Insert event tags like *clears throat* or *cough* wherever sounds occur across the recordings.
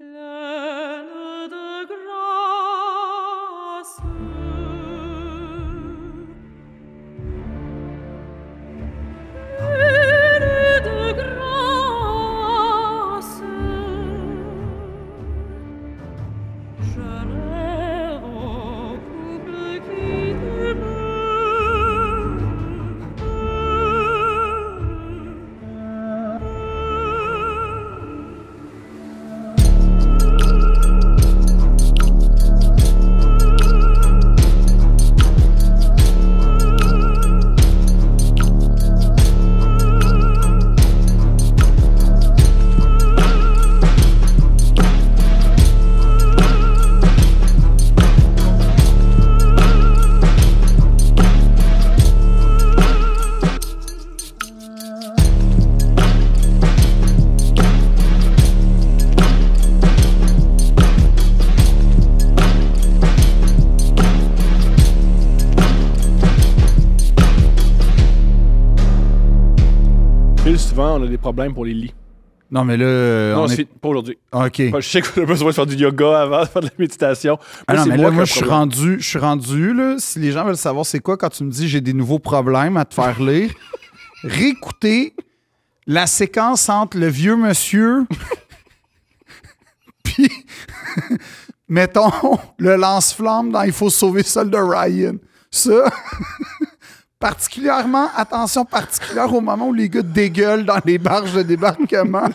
love. Pour les lits. Non, mais là, euh, non, on c'est est... pas aujourd'hui. Ah, OK. Je sais qu'on a besoin de faire du yoga avant, de faire de la méditation. Ah non, mais là, qui ai moi, je suis rendu, je suis rendu, là, si les gens veulent savoir c'est quoi quand tu me dis j'ai des nouveaux problèmes à te faire *laughs* lire, réécouter la séquence entre le vieux monsieur *laughs* puis, *laughs* mettons, le lance-flamme dans Il faut sauver seul de Ryan. Ça, particulièrement, attention particulière au moment où les gars dégueulent dans les barges de débarquement,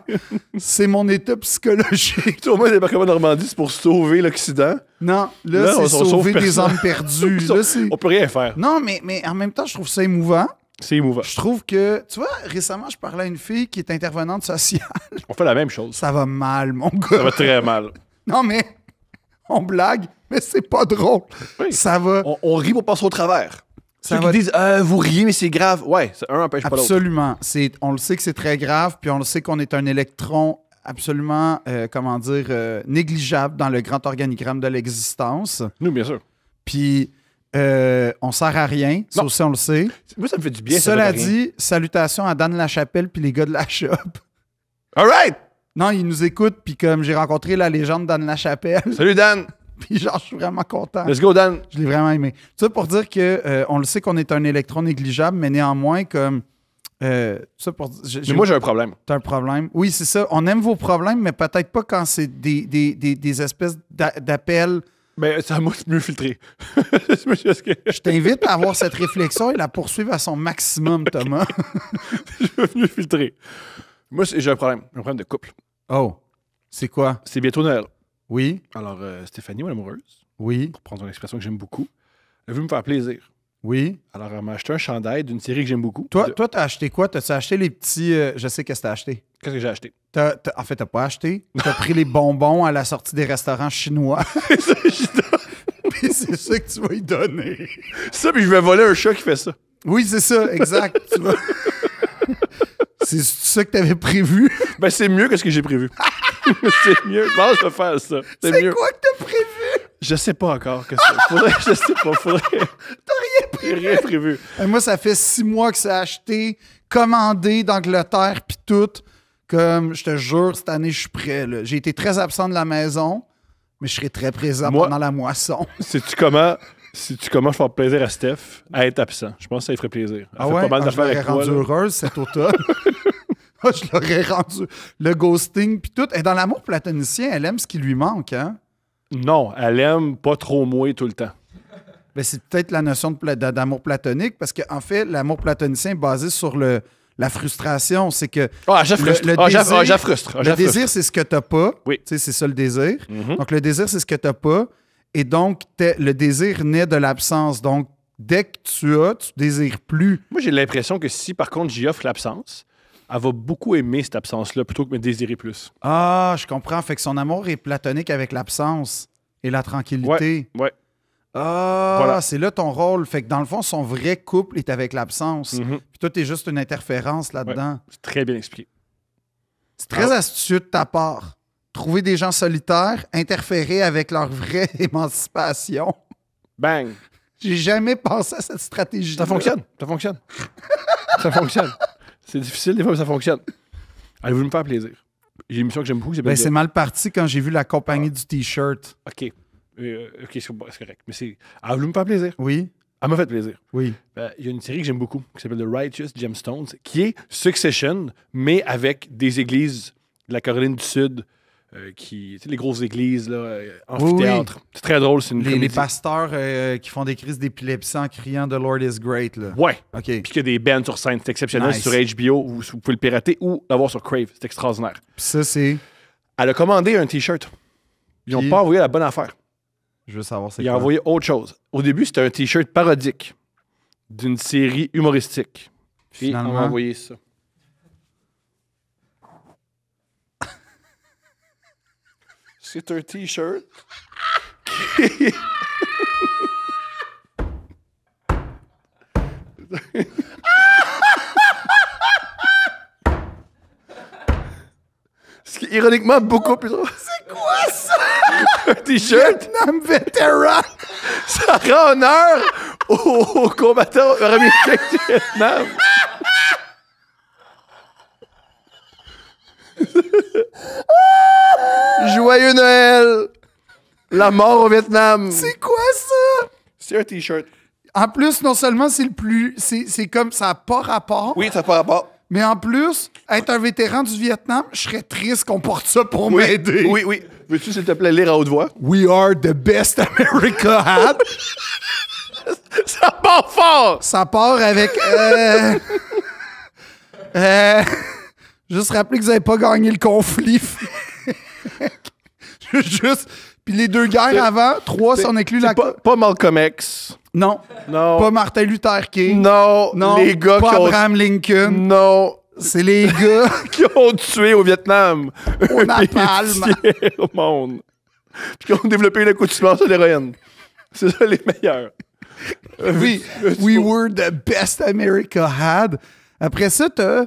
c'est mon état psychologique. Moins, le débarquement de Normandie, c'est pour sauver l'Occident. Non, là, Là, c'est sauve sauver des hommes perdus. *laughs* Là, On peut rien faire. Non, mais, mais en même temps, je trouve ça émouvant. C'est émouvant. Je trouve que, tu vois, récemment, je parlais à une fille qui est intervenante sociale. On fait la même chose. Ça va mal, mon Ça gars. va très mal. Non, mais on blague, mais c'est pas drôle. Oui. Ça va On, on rit pour passer au travers. Ça Ceux qui disent Euh, vous riez, mais c'est grave. Ouais, un empêche pas l'autre. absolument. C'est, on le sait que c'est très grave, puis on le sait qu'on est un électron absolument, euh, comment dire, euh, négligeable dans le grand organigramme de l'existence. Nous, bien sûr. Puis euh, on sert à rien, ça aussi on le sait. Moi, ça me fait du bien. Cela dit, salutations à Dan Lachapelle puis les gars de la shop. All right! Non, ils nous écoutent, puis comme j'ai rencontré la légende Dan Lachapelle, Salut, Dan. *laughs* puis genre, je suis vraiment content. Let's go, Dan. Je l'ai vraiment aimé. Ça pour dire que euh, on le sait qu'on est un électron négligeable, mais néanmoins, comme. euh, ça pour j'ai- Mais moi, j'ai un problème. t'as un problème? Oui, c'est ça. On aime vos problèmes, mais peut-être pas quand c'est des, des, des, des espèces d'a- d'appels. Mais ça c'est *laughs* mieux filtré. *laughs* Je t'invite à avoir cette réflexion et la poursuivre à son maximum, Thomas. je veux mieux filtrer. Moi, j'ai un problème. Un problème de couple. Oh, c'est quoi? C'est bientôt Noël. Oui, Alors, euh, Stéphanie, mon amoureuse, oui, pour prendre une expression que j'aime beaucoup, elle veut me faire plaisir. oui. Alors, elle m'a acheté un chandail d'une série que j'aime beaucoup. Toi, De- toi, t'as acheté quoi? T'as-tu acheté les petits. euh, je sais qu'est-ce que t'as acheté. Qu'est-ce que j'ai acheté? T'as- t'as- en fait, t'as pas acheté. T'as pris les bonbons à la sortie des restaurants chinois. *laughs* Puis c'est ça que tu vas y donner. ça, puis je vais voler un chat qui fait ça. Oui, c'est ça, exact. Tu vas- *laughs* c'est ça que t'avais prévu. Ben, c'est mieux que ce que j'ai prévu. *laughs* *laughs* c'est mieux. Je pense que je vais faire ça. C'est C'est mieux. quoi que t'as prévu? Je sais pas encore. Que ça. Faudrait, je sais pas. Faudrait. *laughs* T'as rien prévu. Rien prévu. Moi, ça fait six mois que c'est acheté, commandé d'Angleterre, puis tout. Comme, je te jure, cette année, je suis prêt. J'ai été très absent de la maison, mais je serai très présent Moi- pendant la moisson. *laughs* Sais-tu comment. Sais-tu comment faire plaisir à Steph à être absent? Je pense que ça lui ferait plaisir. Elle Ah fait ouais? pas mal Ah, d'affaires avec toi. rendu là. heureuse cet automne. Je l'aurais rendu. Le ghosting, puis tout. Et dans l'amour platonicien, elle aime ce qui lui manque, hein? Non, elle aime pas trop mouiller tout le temps. Ben, c'est peut-être la notion d'amour platonique, parce qu'en fait, l'amour platonicien est basé sur le, la frustration. C'est que Ah. Le- le Ah, désir- ah. Ah, le désir, c'est ce que t'as pas. Oui. Tu sais, c'est ça le désir. Mhm. Donc, le désir, c'est ce que t'as pas. Et donc, le désir naît de l'absence. Donc, dès que tu as, tu désires plus. Moi, j'ai l'impression que si, par contre, j'y offre l'absence, elle va beaucoup aimer cette absence-là plutôt que me désirer plus. Ah, je comprends. Fait que son amour est platonique avec l'absence et la tranquillité. Ouais. Ah, Voilà. c'est là ton rôle. Fait que dans le fond, son vrai couple est avec l'absence. Mhm. Puis toi, t'es juste une interférence là-dedans. C'est très bien expliqué. C'est très Ah. astucieux de ta part. Trouver des gens solitaires, interférer avec leur vraie *laughs* émancipation. Bang! J'ai jamais pensé à cette stratégie. Ça fonctionne. Ça fonctionne. *laughs* ça fonctionne. C'est difficile des fois, mais ça fonctionne. Elle voulu me faire plaisir? J'ai une émission que j'aime beaucoup qui Ben, c'est mal parti quand j'ai vu la compagnie du T-shirt. OK. Euh, OK, c'est correct. Mais c'est. Elle a voulu me faire plaisir? Oui, Elle m'a fait plaisir. oui. Ben, Il y a une série que j'aime beaucoup qui s'appelle The Righteous Gemstones, qui est Succession, mais avec des églises de la Caroline du Sud, euh, qui, les grosses églises, là, euh, amphithéâtre. C'est très drôle, c'est une Les, les pasteurs euh, qui font des crises d'épilepsie en criant The Lord is great. Là. Ouais. OK. Puis qu'il y a des bands sur scène, c'est exceptionnel Nice. sur HBO, vous, vous pouvez le pirater ou l'avoir sur Crave, c'est extraordinaire. Puis ça, c'est. Elle a commandé un T-shirt. Ils n'ont pas envoyé la bonne affaire. Je veux savoir c'est Ils ont envoyé autre chose. Au début, c'était un T-shirt parodique d'une série humoristique. Puis ils ont Finalement. envoyé ça. C'est un T-shirt. qui- *laughs* Ce qui est ironiquement beaucoup plus drôle. C'est quoi ça? un T-shirt. Vietnam vétéran! Ça rend honneur aux, aux combattants américains du Vietnam. *laughs* Joyeux Noël! La mort au Vietnam. C'est quoi ça? C'est un t-shirt. En plus, non seulement c'est le plus. C'est c'est comme ça n'a pas rapport, Oui, ça n'a pas rapport. mais en plus, être un vétéran du Vietnam, je serais triste qu'on porte ça pour Oui, m'aider. oui, oui. Veux-tu, s'il te plaît, lire à haute voix? We are the best America had. *laughs* Ça part fort! Ça part avec. euh, *laughs* euh, juste rappeler que vous n'avez pas gagné le conflit. *laughs* juste. Puis les deux guerres avant, trois, si on inclut la. pas, pas Malcolm X. Non. Non. Pas Martin Luther King. Non. Non. Les gars pas qui ont... Abraham Lincoln. Non. C'est les gars. *laughs* qui ont tué au Vietnam. Au napalm. au monde. Puis qui ont développé une accoutumance à l'héroïne. C'est ça les meilleurs. Oui, we were the best America had. Après ça, t'as.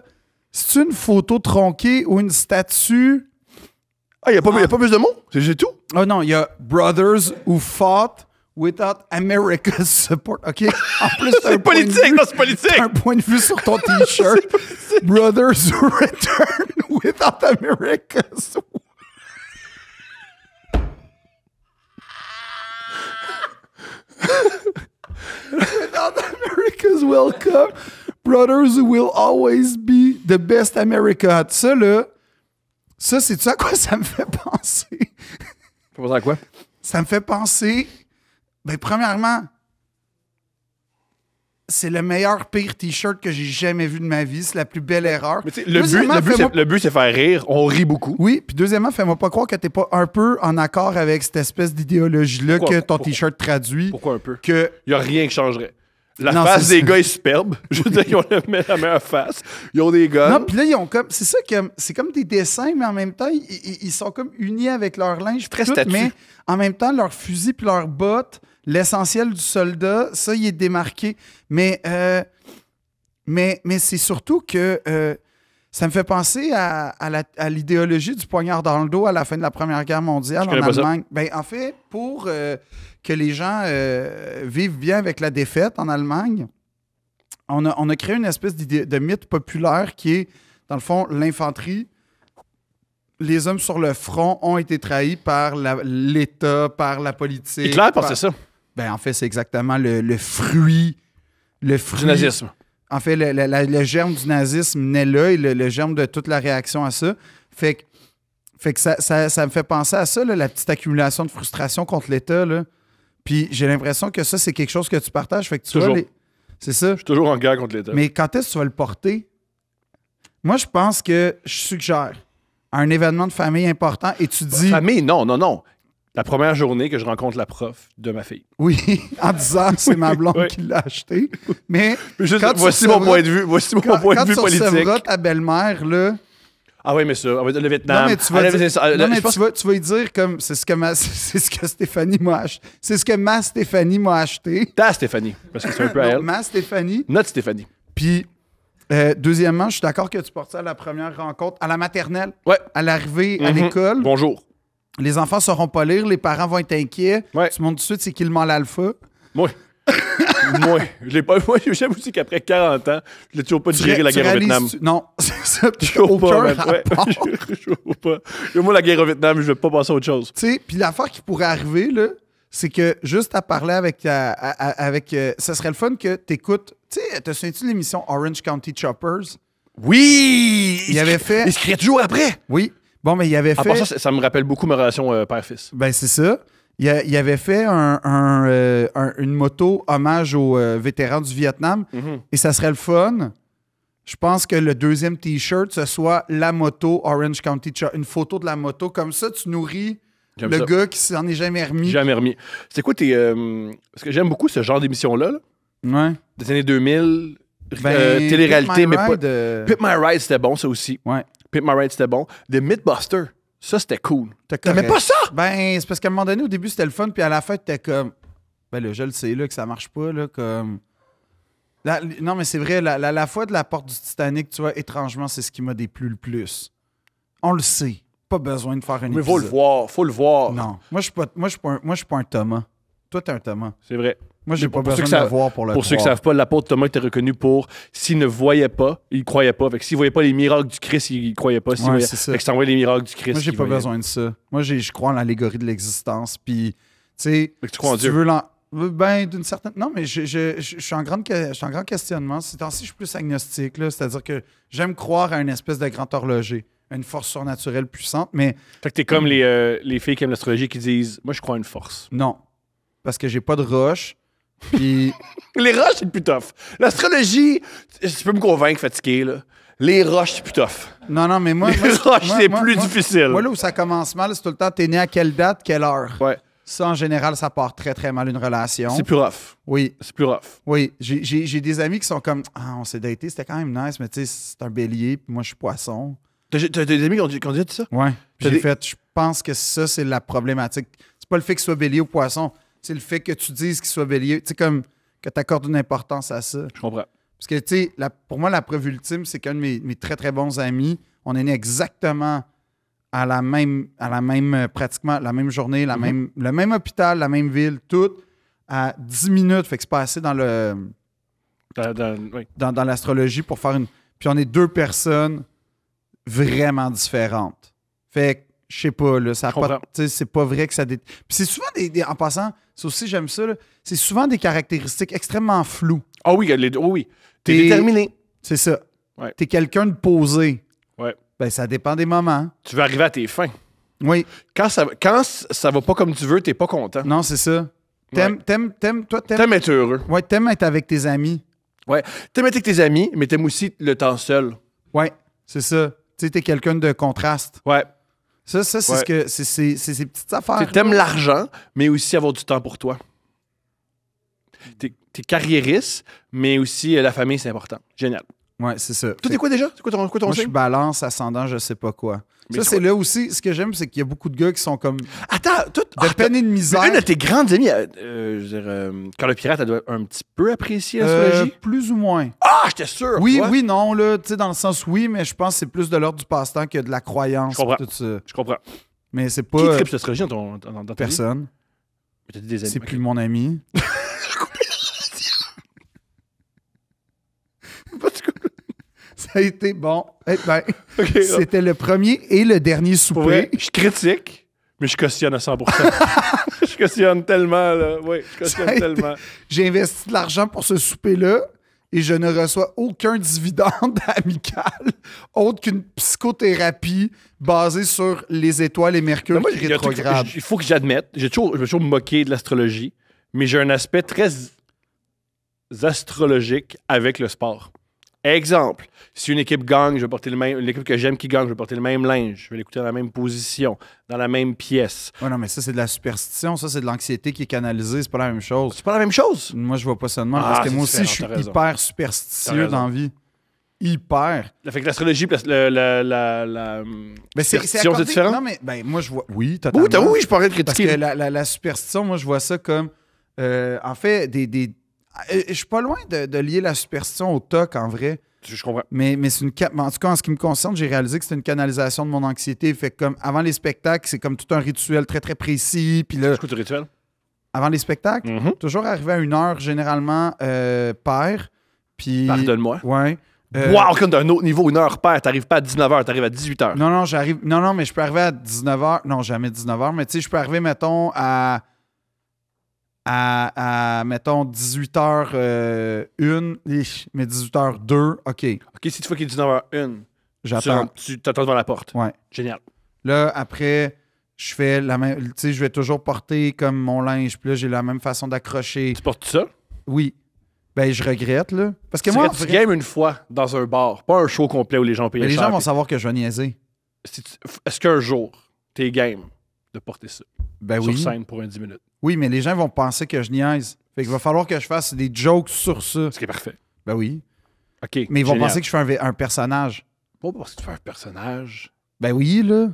C'est une photo tronquée ou une statue? Ah, il n'y a, pas- y a pas plus de mots? C'est c'est tout? Oh non, il y a Brothers who fought without America's *laughs* support. OK? En plus, *laughs* C'est politique, non, c'est politique! un point de vue sur ton *laughs* T-shirt. Brothers who return without America's support. without America's welcome. Brothers will always be the best America. Ça, là, ça, c'est-tu à quoi ça me fait penser? Faut penser à quoi? Ça me fait penser. Ben, premièrement, c'est le meilleur pire t-shirt que j'ai jamais vu de ma vie. C'est la plus belle erreur. Mais le but, le, but, c'est, le but, c'est faire rire. On rit beaucoup. Oui, puis deuxièmement, fais-moi pas croire que t'es pas un peu en accord avec cette espèce d'idéologie-là que ton t-shirt traduit. Pourquoi un peu? Que Il n'y a rien qui changerait. La Non, face des gars est superbe. *laughs* Je veux dire, ils ont la, la meilleure face. Ils ont des guns. Non, puis là, ils ont comme. C'est ça que c'est comme des dessins, mais en même temps, ils, ils- ils sont comme unis avec leur linge. Très tout, mais en même temps, leur fusil puis leurs bottes, l'essentiel du soldat, ça, il est démarqué. Mais, euh, mais, mais c'est surtout que euh, ça me fait penser à, l'idéologie du poignard dans le dos à la fin de la Première Guerre mondiale en. Allemagne. Ben, en fait, pour euh, que les gens euh, vivent bien avec la défaite en Allemagne, on a, on a créé une espèce d'idée- de mythe populaire qui est, dans le fond, l'infanterie. Les hommes sur le front ont été trahis par l'État, par la politique. Hitler par- pensait ça. Ben, en fait, c'est exactement le, le fruit. Le fruit Du nazisme. En fait, le, le- la- le germe du nazisme naît là et le, le germe de toute la réaction à ça. Fait que, fait que ça, ça- ça me fait penser à ça, là, la petite accumulation de frustration contre l'État. là. Puis j'ai l'impression que ça, c'est quelque chose que tu partages. Fait que tu vois, Toujours. les- c'est ça. Je suis toujours en guerre contre l'État. Mais quand est-ce que tu vas le porter? Moi, je pense que je suggère un événement de famille important et tu dis Famille, non, non, non. La première journée que je rencontre la prof de ma fille. oui *laughs* en disant c'est ma blonde Oui. qui l'a acheté. Mais *laughs* Juste, Quand voici mon point de vue. Voici mon quand, point quand de vue tu politique. ta belle-mère, là, Ah oui, mais ça, le Vietnam. Non, mais tu vas, dire- c'est ça. non, Je mais pense tu vas, tu vas y dire comme c'est ce que ma, *laughs* c'est ce que Stéphanie m'a acheté. C'est ce que ma Stéphanie m'a acheté. ta Stéphanie, parce que c'est un peu à elle. ma Stéphanie. Notre Stéphanie. Puis, euh, deuxièmement, je suis d'accord que tu portes ça à la première rencontre, à la maternelle, Ouais. à l'arrivée à Mhm. l'école. Bonjour. Les enfants sauront pas lire, les parents vont être inquiets. Ouais. Tu montres tout de suite c'est qui le mâle alpha. Oui. *coughs* moi, je l'ai pas. *laughs* Moi, j'aime aussi qu'après 40 ans, je l'ai toujours pas digéré la guerre au Vietnam. Non, *laughs* c'est T'as aucun *laughs* pas. Ouais, je- pas. Moi, la guerre au Vietnam, je vais pas passer à autre chose. Tu sais, puis l'affaire qui pourrait arriver, là, c'est que juste à parler avec. ta- à- à- avec euh, ça serait le fun que t'écoutes. Tu sais, souviens-tu de l'émission Orange County Choppers? Oui! Il avait fait. Il se criait toujours après. Oui. Bon, mais il avait En fait. passant, ça, ça me rappelle beaucoup ma relation euh, père-fils. Ben, c'est ça. Il, a- il avait fait un- un, euh, un- une moto hommage aux euh, vétérans du Vietnam. Et ça serait le fun. Je pense que le deuxième T-shirt, ce soit la moto Orange County Une photo de la moto. Comme ça, tu nourris le ça. gars qui s'en est jamais remis. Jamais remis. C'est quoi tes. Parce que j'aime beaucoup ce genre d'émission-là, là, Ouais. des années 2000, Ben, télé-réalité, mais pas. Euh, Pip My Ride, c'était bon, ça aussi. Ouais. Pip My Ride, c'était bon. The Mythbuster, ça, c'était cool. T'aimais pas ça? Ben, c'est parce qu'à un moment donné, au début, c'était le fun, puis à la fin, t'étais comme. Ben là, je le sais, là, que ça marche pas, là, comme. La- non, mais c'est vrai, la, la, la fois de la porte du Titanic, tu vois, étrangement, c'est ce qui m'a déplu le plus. On le sait. Pas besoin de faire un Mais faut le voir, faut le voir. Non. Moi, je suis pas, moi, je suis pas, un- moi, je suis pas un Thomas. Toi, t'es un Thomas. C'est vrai. Moi, j'ai pas ceux besoin de savent- voir pour le Pour ceux qui savent pas, l'apôtre Thomas était reconnu pour s'il ne voyait pas, il croyait pas. Fait que s'il voyait pas les miracles du Christ, il croyait pas. S'il Ouais, voyait... c'est ça. Fait que les miracles du Christ, Moi, j'ai pas voyait. besoin de ça. Moi, je crois en l'allégorie de l'existence. Puis, tu crois en si Dieu. tu veux l'en- Ben, d'une certaine. Non, mais je, je, je, je suis en grande je suis en grand questionnement. Ces temps-ci, je suis plus agnostique. là. C'est-à-dire que j'aime croire à une espèce de grand horloger, à une force surnaturelle puissante, mais Fait que t'es comme les, euh, les filles qui aiment l'astrologie qui disent Moi, je crois en une force. non. Parce que j'ai pas de roche. Puis, *laughs* Les roches, c'est le plus tough. L'astrologie, tu peux me convaincre, fatigué, là. Les roches, c'est plus tough. non, non, mais moi. Les moi, roches, c'est plus moi- difficile. Moi, là où ça commence mal, c'est tout le temps, t'es né à quelle date, quelle heure? Ouais. Ça, en général, ça part très, très mal une relation. C'est plus rough. Oui, C'est plus rough. Oui, j'ai- des amis qui sont comme Ah, on s'est daté, c'était quand même nice, mais tu sais, c'est un bélier, puis moi, je suis poisson. T'as des amis qui ont dit, dit ça? Ouais. T'as J'ai des- fait, je pense que ça, c'est la problématique. C'est pas le fait qu'il soit bélier ou poisson, c'est le fait que tu dises qu'il soit bélier. Tu sais, comme que tu accordes une importance à ça. Je comprends. Parce que, tu sais, la- pour moi, la preuve ultime, c'est qu'un de mes, mes très, très bons amis, on est né exactement à la même, à la même euh, pratiquement la même journée, la Mhm. même, le même hôpital, la même ville, tout, à 10 minutes. Fait que c'est passé dans le Dans- dans- oui. dans, dans l'astrologie pour faire une. Puis on est deux personnes vraiment différentes. Fait que, je sais pas, là, ça C'est pas vrai que ça. dé- Puis c'est souvent des, des- En passant, ça aussi, j'aime ça, là, c'est souvent des caractéristiques extrêmement floues. Ah oui, les deux- oh oui. T'es T'es- déterminé. C'est ça. Ouais. T'es quelqu'un de posé. Ouais. Ben, ça dépend des moments. Tu veux arriver à tes fins. Oui. Quand ça, quand ça va pas comme tu veux, t'es pas content. Non, c'est ça. T'aimes, Ouais. t'aimes, t'aimes, toi, t'aimes. T'aimes être heureux. Ouais, t'aimes être avec tes amis. Ouais. T'aimes être avec tes amis, mais t'aimes aussi le temps seul. Ouais, c'est ça. Tu sais, t'es quelqu'un de contraste. Ouais. Ça, ça c'est Ouais. ce que. C'est, c'est, c'est ces petites affaires. T'sais, T'aimes l'argent, mais aussi avoir du temps pour toi. T'es t'es carriériste, mais aussi euh, la famille, c'est important. Génial. Ouais, c'est ça. Toi, t'es quoi déjà? C'est quoi ton, quoi ton Moi, je suis signe? balance, ascendant, je sais pas quoi. Mais ça, c'est là aussi, ce que j'aime, c'est qu'il y a beaucoup de gars qui sont comme de Attends, toi, ah, peine et de misère. une de tes grandes amies, euh, euh, je veux dire, euh, Carla Pirate, elle doit un petit peu apprécier Euh, l'astrologie. plus ou moins. ah, j'étais sûr. Oui, oui, non, là, tu sais, dans le sens oui, mais je pense que c'est plus de l'ordre du passe-temps que de la croyance. Je comprends. Tout ça. Je comprends. Mais c'est Qui pas euh, tripe l'astrologie dans, ton, dans, dans ta personne. Mais T'as dit des amis. C'est ok. plus mon ami. *laughs* Ça a été bon. Eh ben, *laughs* c'était le premier et le dernier vrai, souper. je critique, mais je cautionne à 100%. *laughs* je cautionne tellement, là. Oui, je cautionne été- tellement. J'ai investi de l'argent pour ce souper-là et je ne reçois aucun dividende *laughs* amical autre qu'une psychothérapie basée sur les étoiles et Mercure moi, qui rétrograde. il faut que j'admette, j'ai toujours, je vais toujours me moquer de l'astrologie, mais j'ai un aspect très astrologique avec le sport. Exemple, si une équipe gagne, je vais porter le même, l'équipe que j'aime qui gagne, je vais porter le même linge, je vais l'écouter dans la même position, dans la même pièce. Ouais, non, mais ça, c'est de la superstition. Ça, c'est de l'anxiété qui est canalisée. C'est pas la même chose. C'est pas la même chose. Moi, je vois pas ça de même Ah, parce que moi aussi, je suis hyper superstitieux dans la vie. Hyper. Fait que l'astrologie, la, la, la, la, Ben, c'est, différent? Non, mais ben, moi, je vois. Oui, totalement. Oui, t'as- oui, je pourrais te Parce critiquer. que la, la- la superstition, moi, je vois ça comme. euh, en fait, des. des- je suis pas loin de, de lier la superstition au TOC en vrai. Je, comprends. Mais, mais c'est une. En tout cas, en ce qui me concerne, j'ai réalisé que c'était une canalisation de mon anxiété. Fait que comme avant les spectacles, c'est comme tout un rituel très, très précis. Puis là, rituel? Avant les spectacles? Mhm. Toujours arrivé à une heure, généralement, euh, paire. Puis. Pardonne-moi. Ouais. Euh, Wow, comme d'un autre niveau, une heure paire, t'arrives pas à 19h, t'arrives à 18h. Non, non, j'arrive. Non, non, mais je peux arriver à 19h. Non, jamais 19h, mais tu sais, je peux arriver, mettons, à. À, à, mettons, 18h1, mais 18h2, OK, OK, si tu vois qu'il est 19h01, tu, j'attends. rentres- tu t'attends devant la porte. Ouais. Génial. Là, après, je fais la même. Tu sais, je vais toujours porter comme mon linge, puis là, j'ai la même façon d'accrocher. Tu portes ça? Oui. Ben, je regrette, là. Parce que Tu moi, restes vrai- game une fois dans un bar, pas un show complet où les gens payent mais les gens vont puis- savoir que je vais niaiser. Tu- Est-ce qu'un jour, t'es game de porter ça? Ben sur oui. scène pour un 10 minutes? Oui, mais les gens vont penser que je niaise. Fait qu'il va falloir que je fasse des jokes sur ça. Ce qui est parfait. Ben oui. OK. Mais ils vont génial. penser que je fais un, personnage. Pas parce que tu fais un personnage. Ben oui, là.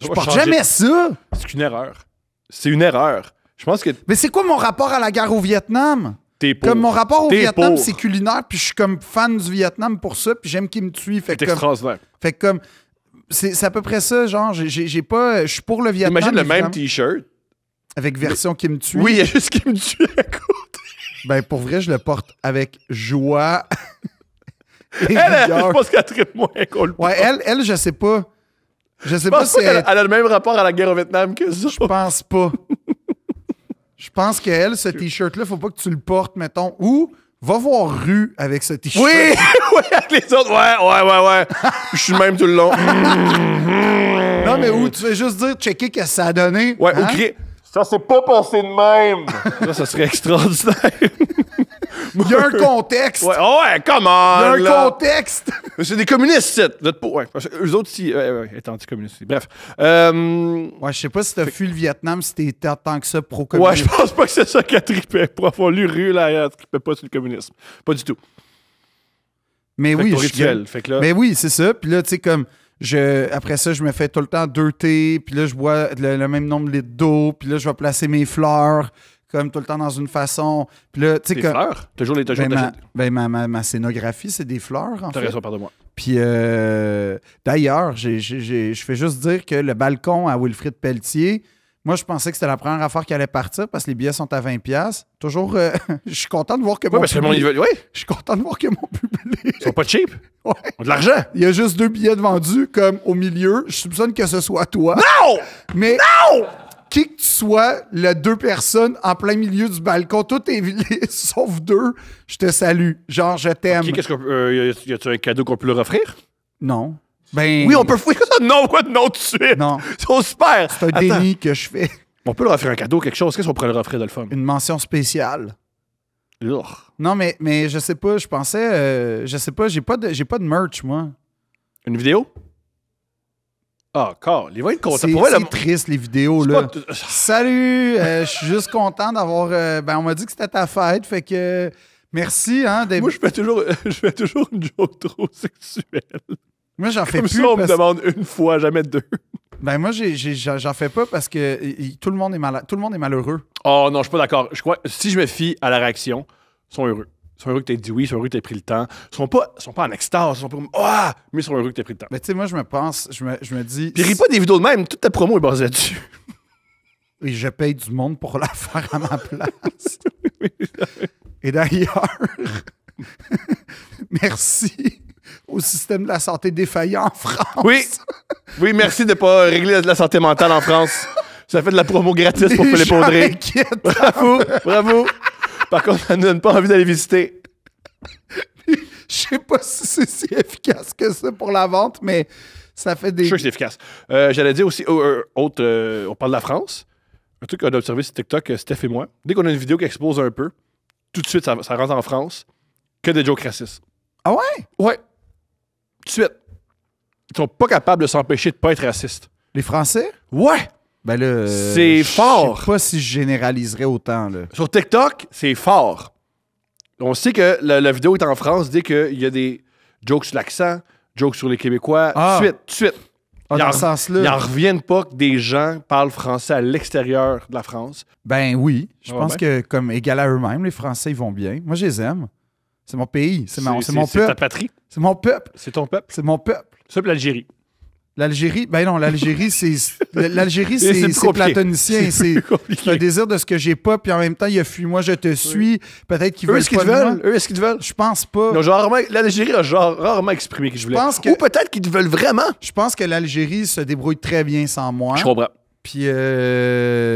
Je porte jamais ça. C'est une erreur. C'est une erreur. Je pense que Mais c'est quoi mon rapport à la guerre au Vietnam? t'es. Comme mon rapport au Vietnam, c'est culinaire, puis je suis comme fan du Vietnam pour ça, puis j'aime qu'il me tue. Fait comme, extraordinaire. fait que comme c'est à peu près ça, genre, j'ai- pas. Je suis pour le Vietnam. Imagine le même t-shirt. Avec version qui me tue. Oui, il y a juste qui me tue à côté. Ben pour vrai, je le porte avec joie. *laughs* Elle, elle, je pense qu'elle tripe moins qu'on le Ouais, elle, elle, je sais pas. Je sais Je pas pense si pas elle- elle a le même rapport à la guerre au Vietnam que ça. Je pense pas. *laughs* Je pense qu'elle, ce t-shirt-là, faut pas que tu le portes, mettons. Ou va voir rue avec ce t-shirt. Oui, *laughs* oui, avec les autres. Ouais, ouais, ouais, ouais. Je suis le même tout le long. Non, mais où tu fais juste dire, checker que ça a donné. Ouais, hein? ou crier. Ça s'est pas passé de même. Ça, ça serait extraordinaire. Il y a un contexte. Ouais, oh ouais, come Il y a on. un là. contexte. C'est des communistes, c'est. Ouais. Parce que Eux autres, si. Ouais, ouais, anticommunistes. Bref. Euh, Ouais, je sais pas si t'as fui le Vietnam, si t'es tant que ça Ouais, pro-communiste. je pense pas que c'est ça qu'elle tripait. Pour avoir lu rue, là, elle tripait pas sur le communisme. Pas du tout. mais Fait que oui, je rituel. Fait que là. Mais oui, c'est ça. Puis là, tu sais, comme, je, après ça, je me fais tout le temps deux thés. Puis là, je bois le, le même nombre de litres d'eau. Puis là, je vais placer mes fleurs, comme tout le temps dans une façon. Puis là, tu sais, Des comme. fleurs? Toujours les toujours Ben, ma, ben, ma, ma- ma scénographie, c'est des fleurs, en fait. raison, pardon-moi. Puis euh, d'ailleurs, je fais juste dire que le balcon à Wilfrid Pelletier, moi, je pensais que c'était la première affaire qui allait partir parce que les billets sont à 20$. Toujours, euh, *laughs* je suis content de voir que Ouais, mon parce public-. Ouais, Je suis content de voir que mon public. ils sont pas cheap. *laughs* Ouais. Ont de l'argent. Il y a juste deux billets de vendus, comme au milieu. Je soupçonne que ce soit toi. Non! Mais qui que tu sois, les deux personnes en plein milieu du balcon, tout est *laughs* sauf deux, je te salue. Genre, je t'aime. Qu'est-ce qu'on peut. euh, y a-tu un cadeau qu'on peut leur offrir? Non. Ben. Oui, on peut fouiller ça. Non, quoi, non, tout de suite. Non. Ils *laughs* sont super. C'est un Attends. déni que je fais. On peut leur offrir un cadeau, quelque chose. Qu'est-ce qu'on pourrait leur offrir de le fun? Une mention spéciale. Non, mais, mais je sais pas, je pensais. euh, je sais pas, j'ai pas, de, j'ai pas de merch, moi. Une vidéo? Ah, car, il va être content. C'est le- triste, les vidéos, là. pas- Salut! euh, je suis juste content d'avoir. euh, ben, on m'a dit que c'était ta fête, fait que. Merci, hein, Moi, je fais toujours, *laughs* je fais toujours une joke trop sexuelle. Moi, j'en fais Comme plus. ça, on me demande une fois, jamais deux. Ben, moi, j'en fais pas parce que tout, le monde est mal, tout le monde est malheureux. Oh non, je suis pas d'accord. Je crois, si je me fie à la réaction, ils sont heureux. Sont heureux que tu aies dit oui, sont heureux que tu aies pris le temps. Ils sont pas, ils sont pas en extase, ils sont pas comme Ah! Mais ils sont heureux que tu aies pris le temps. Mais tu sais, moi, je me pense, je me, je me dis. Puis ris pas des vidéos de même, toute ta promo est basée là-dessus. Et je paye du monde pour la faire à ma place. *laughs* Et d'ailleurs, *laughs* merci au système de la santé défaillant en France. Oui. Oui, merci de pas régler la santé mentale en France. Ça fait de la promo gratis pour Philippe Audrey. Bravo, *laughs* bravo. Par contre, ça ne donne pas envie d'aller visiter. *laughs* Je sais pas si c'est si efficace que ça pour la vente, mais ça fait Je des. suis sûr que c'est efficace. Euh, J'allais dire aussi, euh, autre, euh, on parle de la France. Un truc qu'on a observé sur TikTok, euh, Steph et moi. Dès qu'on a une vidéo qui expose un peu, tout de suite, ça, ça rentre en France. Que des jokes racistes. Ah ouais? Ouais. Tout de suite. Ils sont pas capables de s'empêcher de pas être racistes. Les Français? Ouais! Ben là. C'est Je fort. sais pas si je généraliserais autant, là. Sur TikTok, c'est fort. On sait que la, la vidéo est en France dès qu'il y a des jokes sur l'accent, jokes sur les Québécois. Ah. Tout de suite, tout de suite. Ah, dans en- ce sens-là. Ils en reviennent pas que des gens parlent français à l'extérieur de la France. Ben oui. Je Ouais, pense ben. que, comme égal à eux-mêmes, les Français, ils vont bien. Moi, je les aime. C'est mon pays. C'est mon, c'est mon C'est ta peuple. patrie. C'est mon peuple. C'est ton peuple. C'est mon peuple. Puis l'Algérie. L'Algérie, ben non, l'Algérie, c'est. L'Algérie, C'est platonicien. C'est un désir de ce que j'ai pas, puis en même temps, il a fui, moi, je te suis. Peut-être qu'ils Eux, veulent est-ce qu'ils veulent? Eux, est-ce qu'ils te veulent? Je pense pas. L'Algérie a genre rarement exprimé qu'ils voulaient. pense que- Ou peut-être qu'ils te veulent vraiment. Je pense que l'Algérie se débrouille très bien sans moi. Je comprends. Puis, euh,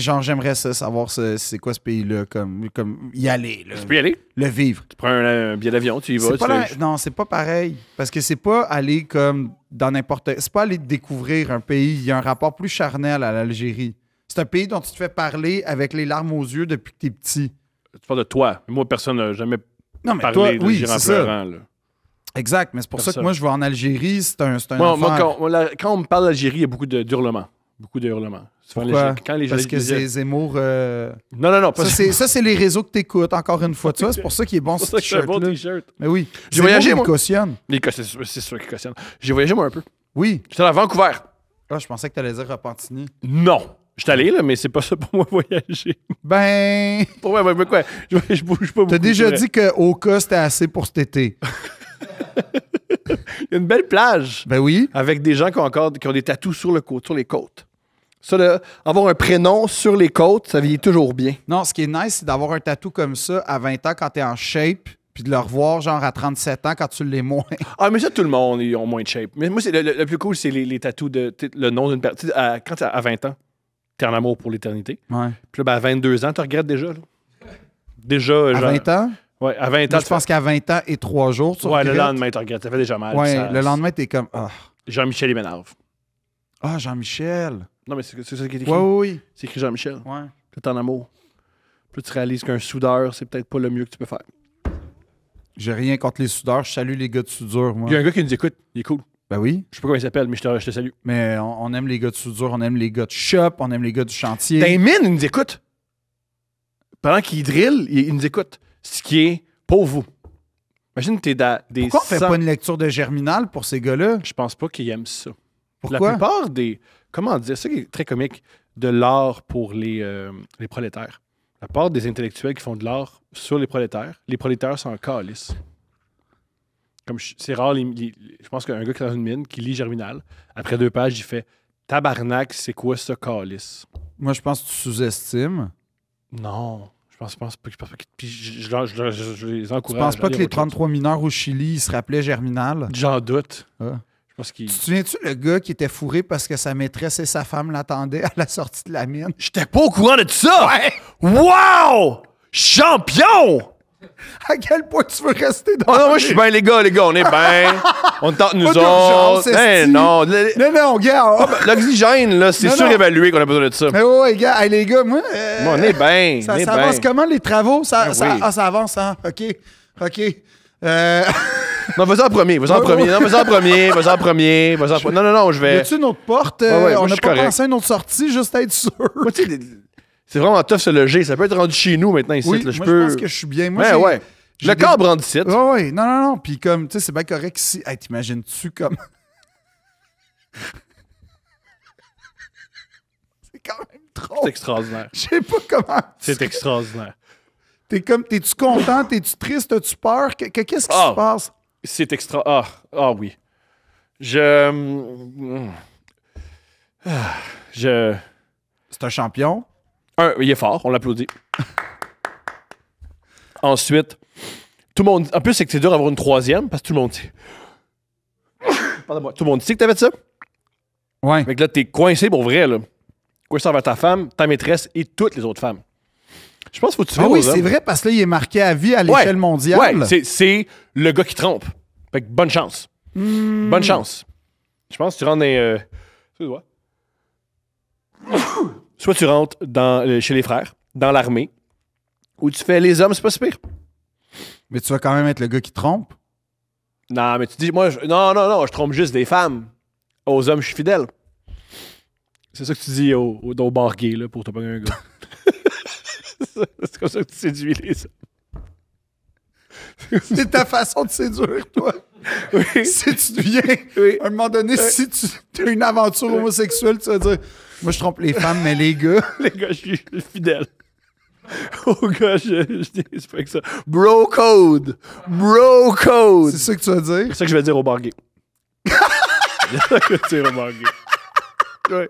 genre, j'aimerais ça, savoir ce- c'est quoi ce pays-là, comme, comme y aller, là, Tu peux y aller? le vivre. Tu prends un, un billet d'avion, tu y vas. Tu la- Non, c'est pas pareil. Parce que c'est pas aller comme dans n'importe. C'est pas aller découvrir un pays. Il y a un rapport plus charnel à l'Algérie. C'est un pays dont tu te fais parler avec les larmes aux yeux depuis que t'es petit. Tu parles de toi. Moi, personne n'a jamais Non, mais parlé toi, de oui, pleurant. là. Exact. Mais c'est pour ça que moi, je vais en Algérie. C'est un, c'est un Moi, quand, la- quand on me parle d'Algérie, il y a beaucoup de- d'hurlements. Beaucoup de hurlements. Les Pourquoi? gens- quand les gens- Parce que les- c'est Zemmour. euh, Non, non, non. Pas Ça, c'est, ça, c'est les réseaux que t'écoutes, encore une fois. *laughs* Tu vois, c'est pour ça qu'il est bon, C'est ce pour ça que c'est un t-shirt. bon t-shirt. Mais oui. J'ai voyagé, moi. cautionne. Les C'est sûr sûr qu'ils cautionnent. J'ai voyagé, moi, un peu. Oui. J'étais à Vancouver. Ah, je pensais que t'allais dire Repentigny. Non. J'étais allé, là, mais c'est pas ça pour moi, voyager. Ben, *laughs* Pour moi, mais quoi? Je, je bouge pas beaucoup. t'as déjà dit que au cas, c'était assez pour cet été. *laughs* Il y a une belle plage. Ben oui. avec des gens qui ont encore qui ont des tatous sur, le côte, sur les côtes. Ça, là, avoir un prénom sur les côtes, ça vieillit toujours bien. Non, ce qui est nice, c'est d'avoir un tatou comme ça à 20 ans quand t'es en shape, puis de le revoir genre à 37 ans quand tu l'es moins. *laughs* Ah, mais ça, tout le monde, ils ont moins de shape. Mais moi, c'est le, le- le plus cool, c'est les, les tatous de le nom d'une personne. Tu sais, à- Quand t'es à 20 ans, t'es en amour pour l'éternité. Ouais. Puis là, ben, à 22 ans, tu regrettes déjà. Là. Déjà, euh, À genre. 20 ans? Ouais, à 20 ans. Moi, tu je pense qu'à 20 ans et 3 jours, tu Ouais, le lendemain, tu regrettes. Ça fait déjà mal. Ouais, Ça- le lendemain, t'es comme Ah, Jean-Michel, m'énerve. Ah Jean-Michel. Non, mais c'est ça qui est écrit. Ouais, oui, oui. C'est écrit Jean-Michel. Ouais. T'es en amour. Là, tu réalises qu'un soudeur, c'est peut-être pas le mieux que tu peux faire. J'ai rien contre les soudeurs. Je salue les gars de soudure, moi. Il y a un gars qui nous écoute. Il est cool. Ben oui. Je sais pas comment il s'appelle, mais je te, je te salue. Mais on, on aime les gars de soudure, on aime les gars de shop, on aime les gars du chantier. Mines, il nous écoute. Pendant qu'il drill, il, il nous écoute. Ce qui est pour vous. Imagine, t'es dans des. Pourquoi on fait pas une lecture de Germinal pour ces gars-là? Je pense pas qu'ils aiment ça. La Pourquoi? plupart des. Comment dire? Ça qui est très comique de l'art pour les, euh, les prolétaires. La part des intellectuels qui font de l'art sur les prolétaires, les prolétaires s'en calissent. Comme je- c'est rare, les- les- je pense qu'un gars qui est dans une mine, qui lit Germinal, après deux pages, il fait Tabarnak, c'est quoi ce calice? Moi, je pense que tu sous-estimes. Non, je pense, je pense pas. Je pense pas que- puis je, les Tu encourage. penses à pas que les autre chose. 33 mineurs au Chili, ils se rappelaient Germinal? J'en doute. Ah. Tu te souviens-tu le gars qui était fourré parce que sa maîtresse et sa femme l'attendaient à la sortie de la mine? J'étais pas au courant de ça! Wow! Champion! À quel point tu veux rester dans Oh non, moi je suis bien, les gars, les gars, on est bien. *laughs* On tente nous autres. Eh esti. non, le- Non, non, gars! oh. l'oxygène, là, c'est surévalué qu'on a besoin de ça. Mais ouais, ouais, gars, hey, les gars, moi. euh, Bon, on est bien. ça avance comment les travaux? Ça, Ben ça- oui. Ah, ça avance, hein? OK. OK. Euh, *laughs* Non, vas-y en premier, vas-y en premier. Non, vas-y en premier, vas-y en premier. vas-y en pre- Non, non, non, je y vais. a-tu une autre porte? Ouais, ouais, Euh, on je n'a pas correct. pensé à une autre sortie, juste à être sûr. Moi, tu sais, les- c'est vraiment tough se loger. Ça peut être rendu chez nous maintenant ici. Oui, là. Je moi, peux. je pense que je suis bien. Moi, Ouais, ouais. Le des- câble rendu ici. Ouais, ouais. Non, non, non. Puis comme, tu sais, c'est bien correct ici. Hey, t'imagines-tu comme... *laughs* c'est quand même trop. C'est extraordinaire. Je sais pas comment... C'est extraordinaire. T'es comme, t'es-tu content? T'es-tu triste? As-tu peur? Que- que- Qu'est-ce qui Ah. se passe? C'est extra. Ah, ah oui. Je. mm, ah, Je. C'est un champion? Un, il est fort, on l'applaudit. *laughs* Ensuite, tout le monde. En plus, c'est que c'est dur d'avoir une troisième parce que tout le monde sait. *coughs* Pardonne-moi. Tout le monde sait que t'avais ça? Ouais. Fait que là, t'es coincé pour vrai, là. Coincé envers ta femme, ta maîtresse et toutes les autres femmes. Je pense qu'il faut que tu Ah oui, aux c'est vrai, parce que là, il est marqué à vie à Ouais. l'échelle mondiale. Ouais, c'est- c'est le gars qui trompe. Fait que bonne chance. Hmm. Bonne chance. Je pense que tu rentres dans. les, euh. Soit tu rentres dans, euh, chez les frères, dans l'armée, ou tu fais les hommes, c'est pas si pire. Mais tu vas quand même être le gars qui trompe. Non, mais tu dis, moi, je- non, non, non, je trompe juste des femmes. Aux hommes, je suis fidèle. C'est ça que tu dis au, au, au bar gay, là, pour te pogner un gars. *laughs* *laughs* c'est comme ça que tu séduis les hommes. *laughs* C'est ta façon de séduire, toi. *laughs* Oui. si tu deviens, Oui. à un moment donné, si tu as une aventure homosexuelle, tu vas dire Moi, je trompe les femmes, mais les gars. Les gars, je suis fidèle. Oh gars, je, je dis, c'est pas que ça. Bro code! Bro code! C'est ça que tu vas dire? C'est ça que je vais dire au bar gay. La culture au bar gay. Ouais.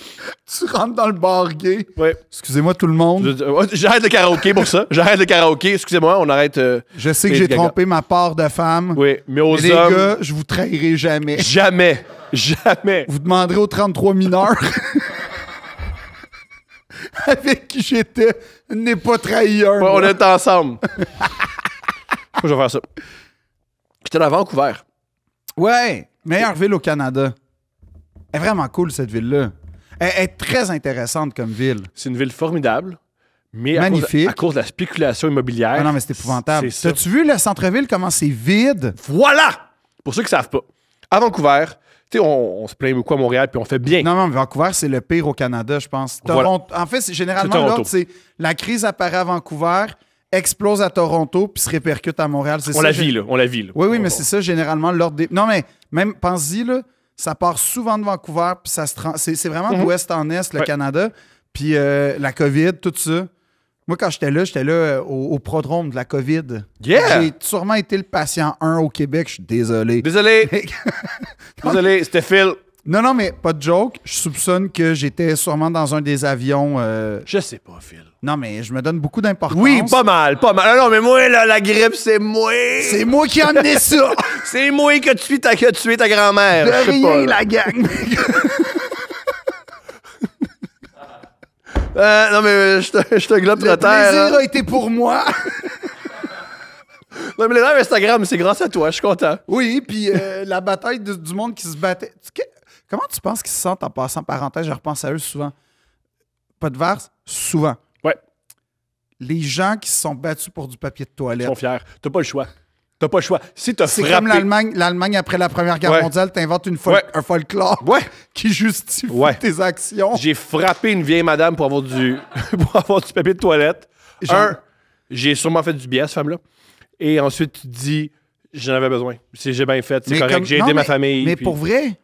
*laughs* Tu rentres dans le bar gay. Ouais. Excusez-moi tout le monde. J'arrête le karaoké pour ça. J'arrête le karaoké. Excusez-moi, on arrête. euh, Je sais que j'ai trompé ma part de femme. Oui, mais aux Mais les hommes, gars, je vous trahirai jamais. jamais. Jamais. Vous demanderez aux 33 mineurs *laughs* avec qui j'étais n'est pas trahi un. Ouais, on est ensemble. Moi, je vais faire ça. J'étais à Vancouver. Ouais, meilleure ville au Canada. Elle est vraiment cool, cette ville-là. Elle est très intéressante comme ville. C'est une ville formidable, mais à cause, Magnifique. de, à cause de la spéculation immobilière. Ah non, mais c'est épouvantable. T'as-tu vu le centre-ville, comment c'est vide? Voilà! Pour ceux qui ne savent pas. À Vancouver, tu sais, on, on se plaint beaucoup à Montréal, puis on fait bien. Non, non, mais Vancouver, c'est le pire au Canada, je pense. Voilà. Toronto- En fait, généralement l'ordre, c'est la crise apparaît à Vancouver, explose à Toronto, puis se répercute à Montréal. On ça, la vit, là. On la vit, là. Oui, oui, mais c'est ça, généralement, l'ordre des. Non, mais même, pense-y, là, ça part souvent de Vancouver, puis ça se C'est vraiment Mhm. d'ouest en est, le Ouais. Canada. Puis euh, la COVID, tout ça. Moi, quand j'étais là, j'étais là euh, au, au prodrome de la COVID. Yeah! J'ai sûrement été le patient 1 au Québec, je suis désolé. Désolé, *laughs* désolé, c'était Phil. Non, non, mais pas de joke. Je soupçonne que j'étais sûrement dans un des avions. euh, Je sais pas, Phil. Non, mais je me donne beaucoup d'importance. Oui, pas mal, pas mal. Non, non, mais moi, là, la grippe, c'est moi. C'est moi qui ai amené ça! *laughs* C'est moi qui a tué ta, qui a tué ta grand-mère. De Je sais rien, pas, là. la gang! *laughs* Euh, non, mais je te, je te globe Le la terre. plaisir a été pour moi! *laughs* Non, mais les lives Instagram, c'est grâce à toi. Je suis content. Oui, puis euh, la bataille de- du monde qui se battait. Tu- que- comment tu penses qu'ils se sentent en passant parenthèse? Je repense à eux souvent. Pas de verse? Souvent. Ouais. Les gens qui se sont battus pour du papier de Ils toilette. sont fiers. T'as pas le choix. T'as pas le choix. Si t'as C'est frappé... comme l'Allemagne. L'Allemagne, après la Première Guerre Ouais. mondiale, t'inventes une fol- Ouais. un folklore Ouais. *laughs* qui justifie tes actions. J'ai frappé une vieille madame pour avoir du, *laughs* pour avoir du papier de toilette. Genre- Un, j'ai sûrement fait du bien à cette femme-là. Et ensuite, tu te dis, j'en avais besoin. Si j'ai bien fait, c'est correct. comme- J'ai aidé ma famille. Mais puis- pour vrai,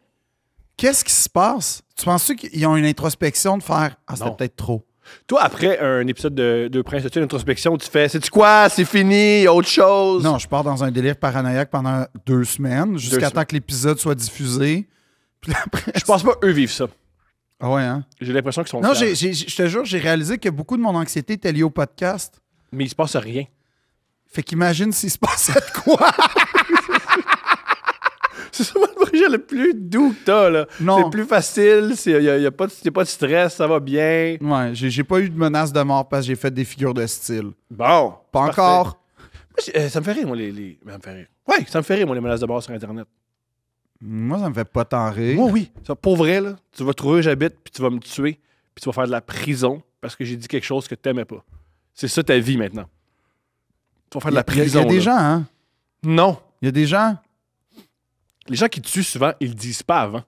qu'est-ce qui se passe? Tu penses qu'ils ont une introspection de faire Ah, c'était peut-être trop? Toi, après un épisode de, de Prince, as-tu une introspection? Tu fais, c'est-tu quoi? C'est fini? y a autre chose? Non, je pars dans un délire paranoïaque pendant deux semaines, jusqu'à temps que l'épisode soit diffusé. *laughs* Puis après, Je pense pas eux vivent ça. Ah ouais, hein? J'ai l'impression qu'ils sont Non, j'ai- je te jure, j'ai réalisé que beaucoup de mon anxiété était liée au podcast. Mais il se passe rien. Fait qu'imagine s'il se passait de *laughs* quoi? C'est sûrement le projet le plus doux que t'as, là. Non. C'est plus facile, il n'y a, y a pas de y a pas de stress, ça va bien. Ouais, j'ai j'ai pas eu de menace de mort parce que j'ai fait des figures de style. Bon. Pas encore. Moi, euh, ça me fait rire, moi, les. les... Ça me fait rire. Ouais, ça me fait rire, moi, les menaces de mort sur Internet. Moi, ça me fait pas tant rire. Moi, oui. Ça, pour vrai, là, tu vas trouver où j'habite, puis tu vas me tuer, puis tu vas faire de la prison parce que j'ai dit quelque chose que t'aimais pas. C'est ça ta vie maintenant. Tu vas faire de la prison. Il y a des là. gens, hein? Non. Il y a des gens? Les gens qui tuent souvent, ils le disent pas avant.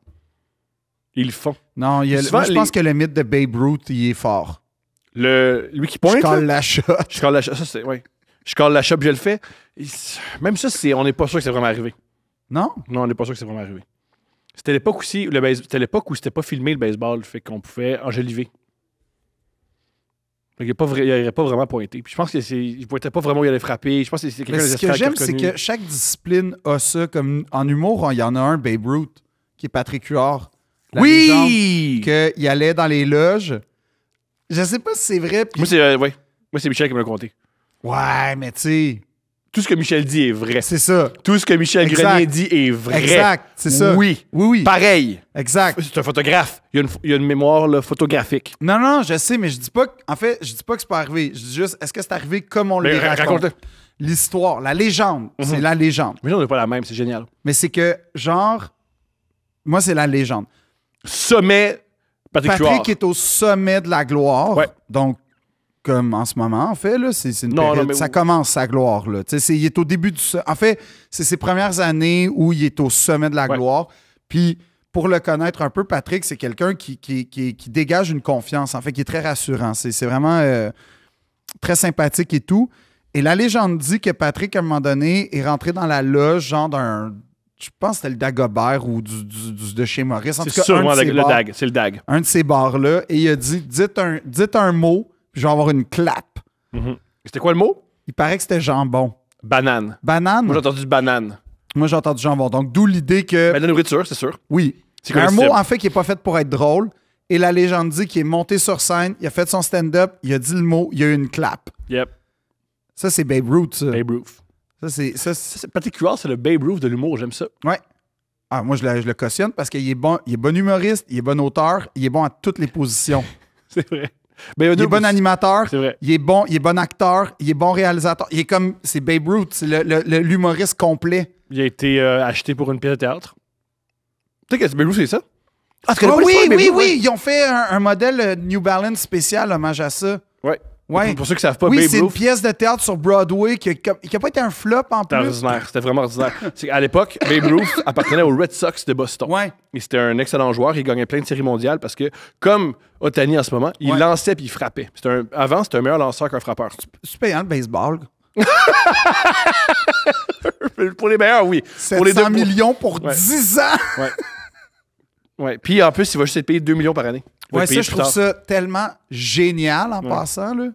Ils le font. Non, il y a, Souvent, moi, je les- pense que le mythe de Babe Ruth, il est fort. Le, lui qui Je pointe. là, colle la shot. Je colle la shop. Ça, c'est. Ouais. Je colle la shop, je le fais. Même ça, c'est, on n'est pas sûr que c'est vraiment arrivé. Non? Non, on n'est pas sûr que c'est vraiment arrivé. C'était l'époque aussi, le base- c'était l'époque où c'était pas filmé le baseball, fait qu'on pouvait enjoliver. Fait qu'il n'aurait pas vraiment pointé. Puis je pense qu'il ne pointait pas vraiment où il allait frapper. Je pense que c'est quelqu'un ce que j'aime, c'est que chaque discipline a ça. Comme en humour, il y en a un, Babe Ruth, qui est Patrick Huard. Oui! Qu'il allait dans les loges. Je sais pas si c'est vrai. puis- Moi, c'est euh, ouais. Moi, c'est Michel qui me l'a conté. Ouais, mais tu sais, Tout ce que Michel dit est vrai. c'est ça. Tout ce que Michel Exact. Grenier dit est vrai. Exact, c'est ça. Oui. Oui, oui. Pareil. Exact. C'est un photographe. Il y a une, il y a une mémoire là, photographique. Non, non, je sais, mais je dis pas que. En fait, je dis pas que c'est pas arrivé. Je dis juste, est-ce que c'est arrivé comme on le ra- raconte? L'histoire, la légende. Mhm. C'est la légende. Mais on n'est pas la même, c'est génial. Mais c'est que, genre, moi, c'est la légende. Sommet Patrick, Patrick est au sommet de la gloire. Ouais. Donc, comme en ce moment, en fait, là, c'est c'est une Non, période- non, ça oui. commence sa gloire. Là. Il est au début du. En fait, c'est ses premières années où il est au sommet de la Ouais. gloire. Puis, pour le connaître un peu, Patrick, c'est quelqu'un qui, qui, qui- qui dégage une confiance, en fait, qui est très rassurant. C'est c'est vraiment euh, très sympathique et tout. Et la légende dit que Patrick, à un moment donné, est rentré dans la loge, genre d'un. Je pense que c'était le Dagobert ou du, du- du- de chez Maurice. En tout C'est cas, un de le, ses le bars DAG. C'est le DAG. un de ces bars-là et il a dit dites un, dites un mot, je vais avoir une clap. Mhm. C'était quoi le mot? Il paraît que c'était jambon. Banane. Banane? Moi, j'ai entendu banane. Moi, j'ai entendu jambon. Donc, d'où l'idée que. Ben, de la nourriture, c'est sûr. oui. C'est Un comestible. mot, en fait, qui n'est pas fait pour être drôle. Et la légende dit qu'il est monté sur scène, il a fait son stand-up, il a dit le mot, il y a eu une clap. Yep. Ça, c'est Babe Ruth, ça. Babe Ruth. Ça, c'est. ça, c'est- Ça, c'est Patrick Huard, c'est le Babe Ruth de l'humour, j'aime ça. Ouais. Ah, moi, je le, je le cautionne parce qu'il est bon, il est bon humoriste, il est bon auteur, il est bon à toutes les positions. *laughs* C'est vrai. Ben, Il est bon animateur, C'est vrai. il est bon, il est bon acteur, il est bon réalisateur. Il est comme. C'est Babe Ruth, c'est le- le- le- l'humoriste complet. Il a été euh, acheté pour une pièce de théâtre. Tu sais que Babe Ruth, c'est ça? Ah, Ah oui, oui, Ruth, oui, ils ont fait un, un modèle euh, New Balance spécial hommage à ça. Ouais. Ouais. Pour, ceux qui savent pas, oui, c'est une pièce de théâtre sur Broadway qui n'a pas été un flop en c'était plus. ordinaire. C'était vraiment ordinaire. À l'époque, Babe Ruth *laughs* appartenait aux Red Sox de Boston. Ouais. Et c'était un excellent joueur. Il gagnait plein de séries mondiales parce que, comme Otani en ce moment, il Ouais. lançait puis il frappait. Un- avant, c'était un meilleur lanceur qu'un frappeur. C'est payant le baseball. *laughs* Pour les meilleurs, oui. 700 Pour les deux millions pour Ouais. 10 ans. Ouais. *laughs* ouais. Puis en plus, il va juste être payé 2 millions par année. Ouais, ça, je trouve tard. ça tellement génial en Ouais. passant. Là,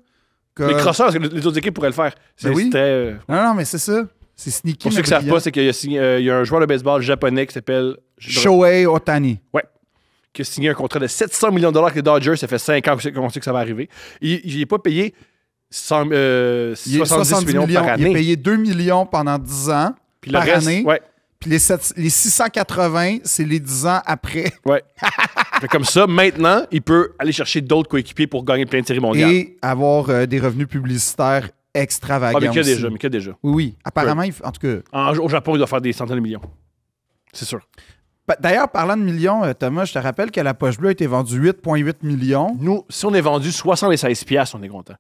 que- Mais crosseur, parce que les autres équipes pourraient le faire. C'est Ben oui. très. euh, Non, non, mais c'est ça. C'est sneaky. Pour ceux qui ne savent pas, c'est qu'il y, a signé- euh, y a un joueur de baseball japonais qui s'appelle. Shohei Otani. Ouais. Qui a signé un contrat de 700 millions de dollars avec les Dodgers. Ça fait 5 ans qu'on sait que ça va arriver. Il n'est pas payé 100, euh, Il est 70, 70 millions, millions. par Il est année. payé 2 millions pendant 10 ans. Puis le par reste, année. Ouais, Puis les, sept- les 680, c'est les 10 ans après. ouais. Fait comme ça, maintenant, il peut aller chercher d'autres coéquipiers pour gagner plein de séries mondiales. Et avoir euh, des revenus publicitaires extravagants. ah, mais qu'il y a aussi. déjà, mais déjà. Oui, oui. Apparemment, il en tout cas. En- au Japon, il doit faire des centaines de millions. C'est sûr. D'ailleurs, parlant de millions, euh, Thomas, je te rappelle que la poche bleue a été vendue 8,8 millions. Nous, si on est vendu 76 piastres, on est content.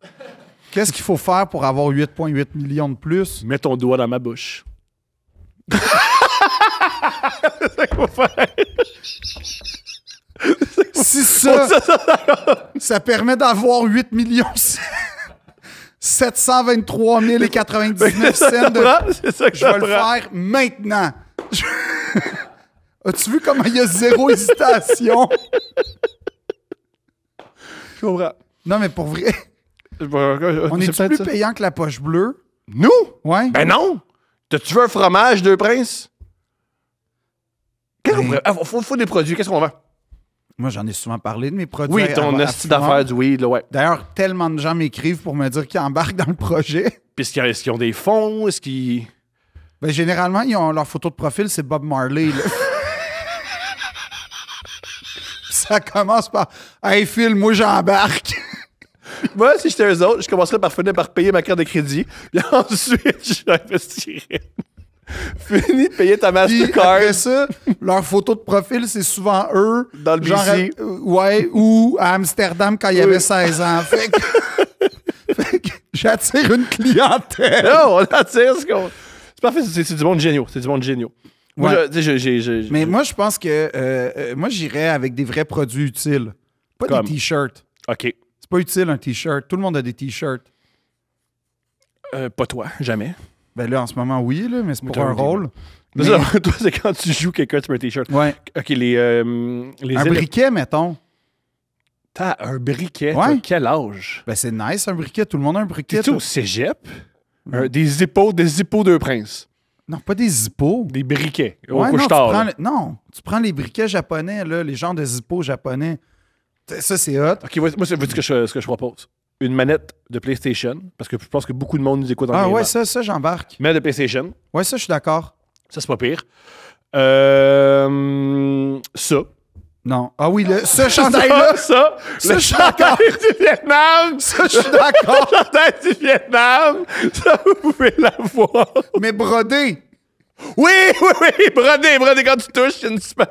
Qu'est-ce qu'il faut faire pour avoir 8,8 millions de plus? Mets ton doigt dans ma bouche. *laughs* C'est ça qu'il faut faire. Si ça, *laughs* ça permet d'avoir 8 millions 723 099 C'est ça que cents ça de... ça que Je ça vais le faire maintenant. As-tu vu comment il y a zéro hésitation? Je comprends. Non, mais pour vrai, on On est, plus payant que la poche bleue? Nous? Ouais. Ben non! T'as-tu veux un fromage, deux princes? Qu'est-ce qu'on pourrait- Ah, faut, faut des produits, qu'est-ce qu'on vend? Moi, j'en ai souvent parlé de mes produits. Oui, ton à- d'affaires du weed, là, ouais. D'ailleurs, tellement de gens m'écrivent pour me dire qu'ils embarquent dans le projet. *laughs* Puis est-ce qu'ils est-ce qu'ils ont des fonds? Est-ce qu'ils. Ben, généralement, ils ont leur photo de profil, c'est Bob Marley. là. *laughs* Ça commence par Hey Phil, moi j'embarque. *laughs* Moi, si j'étais eux autres, je commencerais par finir par payer ma carte de crédit. Puis ensuite, j'investirais. *laughs* Fini de payer ta Mastercard. après ça, leur photo de profil, c'est souvent eux. Dans le genre, BC. euh, ouais, ou à Amsterdam quand il y avait 16 ans. *laughs* Fait que, fait que j'attire une clientèle. Non, on attire ce qu'on. C'est parfait, c'est c'est du monde géniaux. C'est du monde géniaux. Moi, Ouais. je- Mais moi, je pense que euh, euh, moi, j'irais avec des vrais produits utiles. Pas Comme? des t-shirts. OK. C'est pas utile un t-shirt. Tout le monde a des t-shirts. Pas toi, jamais. Ben là, en ce moment, oui, là, mais c'est pour un rôle. Mais... Ça, *laughs* toi, c'est quand tu joues quelqu'un, tu mets un t-shirt. Ouais. OK, les. euh, les Un briquet, mettons. T'as un briquet. Ouais. Quel âge? Ben, c'est nice, un briquet. Tout le monde a un briquet. Toi. au cégep? Un- des zippos, des zippos deux princes. Non, pas des zippos. Des briquets. Au Ouais, non, tu prends le- non, tu prends les briquets japonais, là, les genres de zippos japonais. Ça, c'est hot. OK, moi, c'est ce que je, ce que je propose? Une manette de PlayStation, parce que je pense que beaucoup de monde nous écoute dans Ah ouais, ça, ça j'embarque. Manette de PlayStation, Ouais, ça, je suis d'accord. ça, c'est pas pire. Euh, ça. Non. Ah oui, le, ce *laughs* chandail-là, ça, Ça, le je suis d'accord. chandail du Vietnam. ça, je suis d'accord. Le chandail du Vietnam. Ça, vous pouvez l'avoir. Mais brodé. *laughs* Oui, oui, oui, brodé, brodé, quand tu touches, c'est une super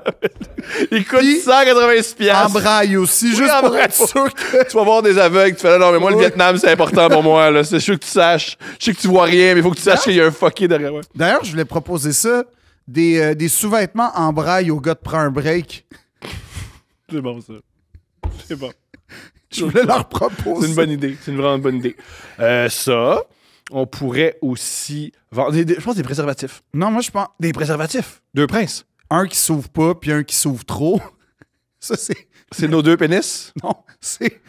Il coûte Puis, 190 En piastres. braille aussi, juste en pour braille. être sûr que. *laughs* Tu vas voir des aveugles, tu fais là, non, mais moi, le. Vietnam, c'est important pour moi, là. C'est sûr que tu saches. Je sais que tu vois rien, mais il faut que tu saches qu'il y a un fucké derrière moi. D'ailleurs, je voulais proposer ça. Des, euh, des sous-vêtements en braille au gars de prend un break. C'est bon, ça. C'est bon. Je voulais leur proposer. C'est une bonne idée. C'est une vraiment bonne idée. Euh, ça, on pourrait aussi vendre, des- des- je pense, des préservatifs. Non, moi, je pense. Des préservatifs. Deux princes. Un qui s'ouvre pas, puis un qui s'ouvre trop. *laughs* Ça, c'est. C'est nos deux pénis? *laughs* Non, c'est.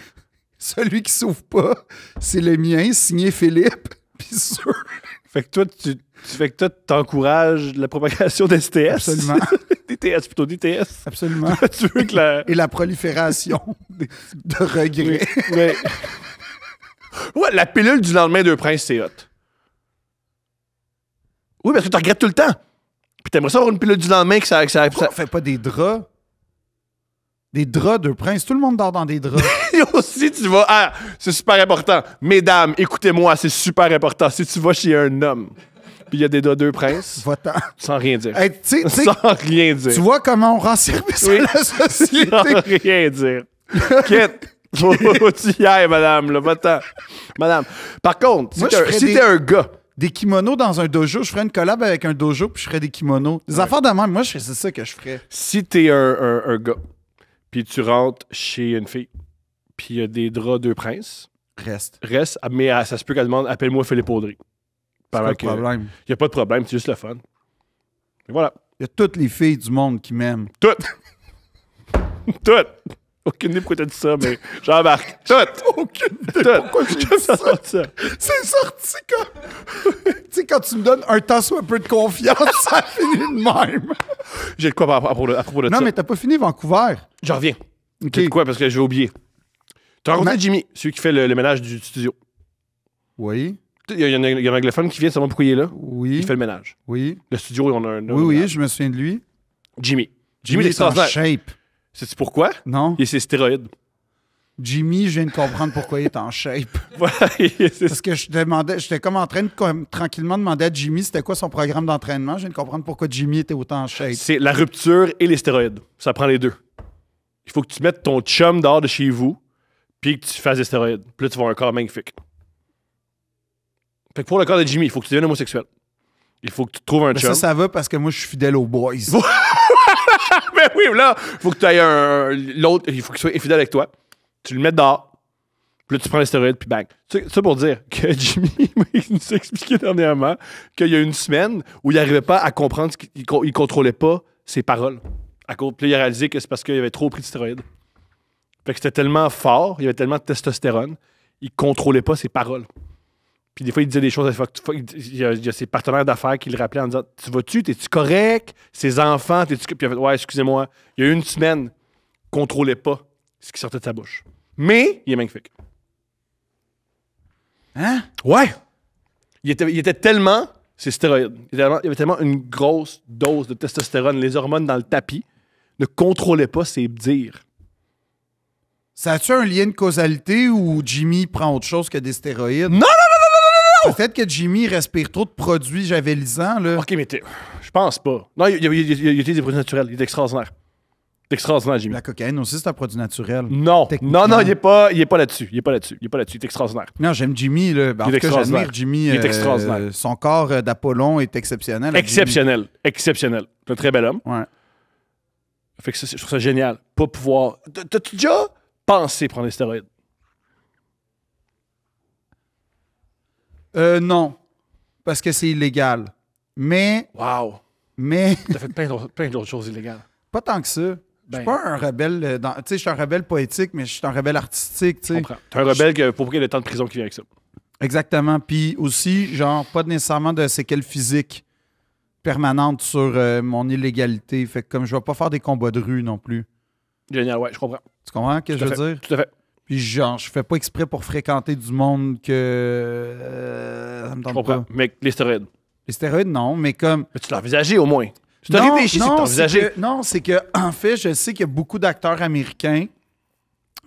Celui qui s'ouvre pas, c'est le mien, signé Philippe. *laughs* Puis sur, Fait que toi, tu, fais que toi, t'encourages la propagation des STS. Absolument. des TS, plutôt des TS. Absolument. tu veux que la. Et la prolifération de regrets. Ouais. Ouais, la pilule du lendemain de prince, c'est hot. Oui, parce que tu regrettes tout le temps. Puis t'aimerais ça avoir une pilule du lendemain que ça. Que ça, Pourquoi ça- on fait pas des draps? Des draps de prince. Tout le monde dort dans des draps. *laughs* Et aussi, tu vas. Ah, c'est super important. Mesdames, écoutez-moi, c'est super important. Si tu vas chez un homme, puis il y a des deux, deux princes, Va-t'en. sans rien dire. Hey, *laughs* sans rien dire. tu vois comment on rend service Oui. à la *laughs* société? Sans rien dire. Quitte. Ailles, madame, là, va-t'en. Madame. Par contre, si Moi, t'es un, ferais si des- t'es un gars, Des kimonos dans un dojo. Je ferais une collab avec un dojo puis je ferais des kimonos. Des affaires de même. Moi, je- c'est ça que je ferais. si t'es un, un, un gars, puis tu rentres chez une fille, puis il y a des draps deux princes, Reste. reste, mais ah, ça se peut qu'elle demande appelle-moi Philippe. C'est Pendant pas le que- problème. Il n'y a pas de problème, c'est juste le fun. Et voilà. Il y a toutes les filles du monde qui m'aiment. Tout. *laughs* Tout. Aucune idée pourquoi t'as dit ça, mais j'embarque. *laughs* Tout. Aucune Tout. Pourquoi j'ai ça? *laughs* ça? C'est sorti quand. *laughs* tu sais, quand tu me donnes un temps soit peu de confiance, ça finit de même. J'ai de quoi à, propos de, à propos de Non, ça? mais t'as pas fini Vancouver. J'en reviens. OK. J'ai de quoi parce que j'ai oublié. Tu as rencontré Jimmy, celui qui fait le, le ménage du studio. Oui. Il y, a, il y a un, un anglophone qui vient, savoir pourquoi il est là. Oui. Il fait le ménage. Oui. Le studio, on a un. Oui, oui, je me souviens de lui. Jimmy. Jimmy Jimmy, est en shape. Sais-tu pourquoi? Non? Il a ses stéroïdes. Jimmy, je viens de comprendre pourquoi il est en shape. *laughs* C'est- Parce que je demandais, j'étais comme en train de comme, tranquillement demander à Jimmy c'était quoi son programme d'entraînement. Je viens de comprendre pourquoi Jimmy était autant en shape. C'est la rupture et les stéroïdes. Ça prend les deux. Il faut que tu mettes ton chum dehors de chez vous, puis que tu fasses des stéroïdes. Puis là, tu vas avoir un corps magnifique. Fait que pour le corps de Jimmy, il faut que tu deviennes homosexuel. Il faut que tu trouves un Mais chum. ça, ça va parce que moi, je suis fidèle aux boys. *laughs* *laughs* *laughs* Ben oui, là, faut que tu ailles un. L'autre, il faut qu'il soit infidèle avec toi. Tu le mets dehors. Puis là, tu prends les stéroïdes, puis bang. Ça pour dire que *laughs* Jimmy nous a expliqué dernièrement qu'il y a une semaine où il n'arrivait pas à comprendre, qu'il il contrôlait pas ses paroles. À puis là, il a réalisé que c'est parce qu'il avait trop pris de stéroïdes. Fait que c'était tellement fort, il y avait tellement de testostérone, il contrôlait pas ses paroles. Puis des fois, il disait des choses. Il y a, il y a ses partenaires d'affaires qui le rappelaient en disant Tu vas-tu? T'es-tu correct? Ses enfants, t'es-tu. Puis il a fait Ouais, excusez-moi. Il y a une semaine, contrôlait pas ce qui sortait de sa bouche. Mais il est magnifique. Hein? Ouais Il était, il était tellement. C'est stéroïdes. Il, il y avait tellement une grosse dose de testostérone, les hormones dans le tapis, ne contrôlaient pas ses dires. Ça a-tu un lien de causalité où Jimmy prend autre chose que des stéroïdes? Non, non, non, non! Peut-être que Jimmy respire trop de produits javelisants, là. Ok, mais t'es- je pense pas. Non, il, il, il, il, il utilise des produits naturels. Il est extraordinaire. Il est extraordinaire, Jimmy. La cocaïne aussi, c'est un produit naturel. Non, non, non, il est pas, il est pas là-dessus. Il est pas là-dessus. Il est pas là-dessus. Il est extraordinaire. Non, j'aime Jimmy, là. Ben, en Il est tout cas, extraordinaire. j'admire Jimmy. Il est euh, extraordinaire. son corps euh, d'Apollon est exceptionnel. Exceptionnel. Exceptionnel. C'est un très bel homme. Ouais. Fait que ça, c'est- je trouve ça génial. Pas pouvoir. T'as- T'as-tu déjà pensé prendre des stéroïdes? Euh, non. Parce que c'est illégal. Mais, Wow. mais, *laughs* T'as fait plein d'autres, plein d'autres choses illégales. pas tant que ça. Je Ben. suis pas un rebelle. euh, dans- Tu sais, je suis un rebelle poétique, mais je suis un rebelle artistique, tu. T'es un rebelle que, pour ait le temps de prison qui vient avec ça. Exactement. Puis aussi, genre, pas nécessairement de séquelles physiques permanentes sur euh, mon illégalité. Fait que comme je vais pas faire des combats de rue non plus. Génial, ouais, je comprends. Tu comprends ce que je veux fait. dire? Tout à fait. Puis genre, je fais pas exprès pour fréquenter du monde que. euh, ça me Je tente comprends. pas. Mais les stéroïdes. Les stéroïdes, non, mais comme. Mais tu l'as envisagé au moins. Tu t'as réfléchi, non, c'est envisagé. que- non, c'est que, en fait, je sais qu'il y a beaucoup d'acteurs américains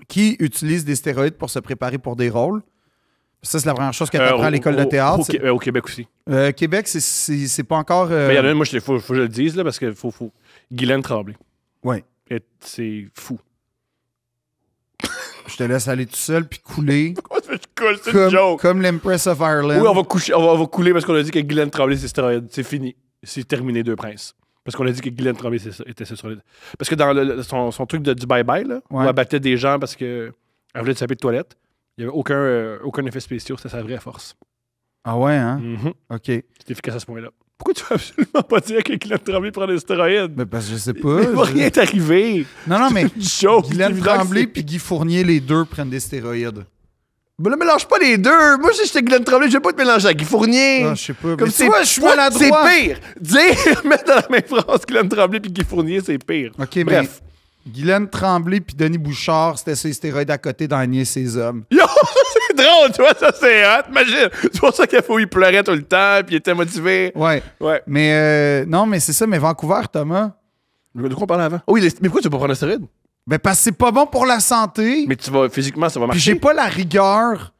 qui utilisent des stéroïdes pour se préparer pour des rôles. Ça, c'est la première chose que tu Euh, apprends à au- l'école de théâtre. Au, euh, au Québec aussi. Euh, Québec, c'est- pas encore. euh, Mais il y en a une, moi, il faut, faut que je le dise, là, parce que faut, faut... Guylaine Tremblay. Et C'est fou. Je te laisse aller tout seul puis *laughs* couler. c'est une comme joke. comme l'Empress of Ireland. Oui, on va, coucher, on, va, on va couler parce qu'on a dit que Guylaine Tremblay, c'est stéroïde. C'est fini. C'est terminé, Deux Princes. Parce qu'on a dit que Guylaine Tremblay c'est ça- était stéroïde. Parce que dans le- son, son truc de, du bye-bye, là, où Ouais. elle battait des gens parce qu'elle voulait se taper de toilette, il n'y avait aucun, euh, aucun effet spécial. C'était sa vraie force. Ah ouais, hein? Mhm. OK. C'était efficace à ce point-là. Pourquoi tu veux absolument pas dire que Guylaine Tremblay prend des stéroïdes? Ben, parce que je sais pas. Il va je- rien t'arriver. Non, non, mais joke. Guylaine Tremblay puis Guy Fournier, les deux prennent des stéroïdes. Ben là, mélange pas les deux. Moi, si j'étais Glenn Tremblay, je vais pas te mélanger avec Guy Fournier. Ah, je sais pas. Comme Mais c'est tu vois, je suis maladroit. C'est pire. Dire, *laughs* mettre dans la même phrase Glenn Tremblay puis Guy Fournier, c'est pire. OK, Bref. mais Guylaine Tremblay puis Denis Bouchard, c'était ces stéroïdes à côté dans Nier ses hommes. Yo, *laughs* c'est drôle, tu vois, ça c'est hot. Imagine. C'est pour ça qu'il faut il pleurait tout le temps puis il était motivé. Ouais. Ouais. Mais euh, non, mais c'est ça, mais Vancouver, Thomas. De quoi on parlait avant? Oui, les- mais pourquoi tu veux pas prendre un stéroïde? Ben parce que c'est pas bon pour la santé. Mais tu vas, physiquement, ça va Puis j'ai marcher. pas la rigueur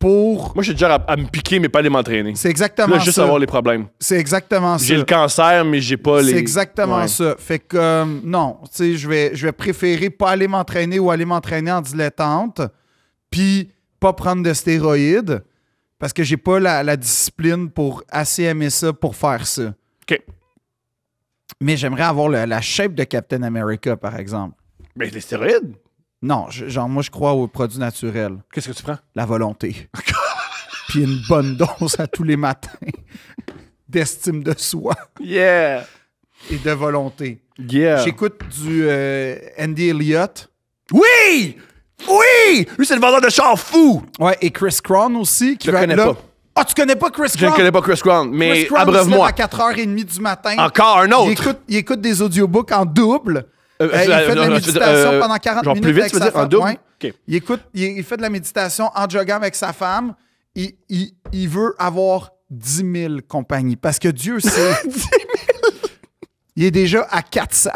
pour. Moi, je suis déjà à, à me piquer, mais pas aller m'entraîner. C'est exactement Là, juste ça. avoir les problèmes. C'est exactement ça. J'ai le cancer, mais j'ai pas les. C'est exactement Ouais. ça. Fait que euh, non, tu sais, je vais, je vais préférer pas aller m'entraîner ou aller m'entraîner en dilettante, puis pas prendre de stéroïdes, parce que j'ai pas la, la discipline pour assez aimer ça pour faire ça. OK. Mais j'aimerais avoir le- la shape de Captain America, par exemple. Mais les stéroïdes? Non, je- genre moi je crois aux produits naturels, Qu'est-ce que tu prends? la volonté, *laughs* puis une bonne dose à tous les matins *laughs* d'estime de soi Yeah! et de volonté. Yeah! J'écoute du euh, Andy Elliott. Oui! Oui! Lui, c'est le vendeur de char fou! Ouais, et Chris Cron aussi. Qui Je le va connais là. pas. Ah, tu connais pas Chris Je ne connais pas Chris Crown, mais Chris Cron, il se lève abreuve-moi. à 4h30 du matin. Encore un Il autre! écoute, il écoute des audiobooks en double. Euh, Euh, il fait de la méditation euh, pendant 40 genre minutes plus vite, avec tu veux sa dire, femme. double? Ouais. Il écoute, il, il fait de la méditation en joguant avec sa femme. Il, il- il veut avoir 10 000 compagnies parce que Dieu *laughs* sait. Il est déjà à 400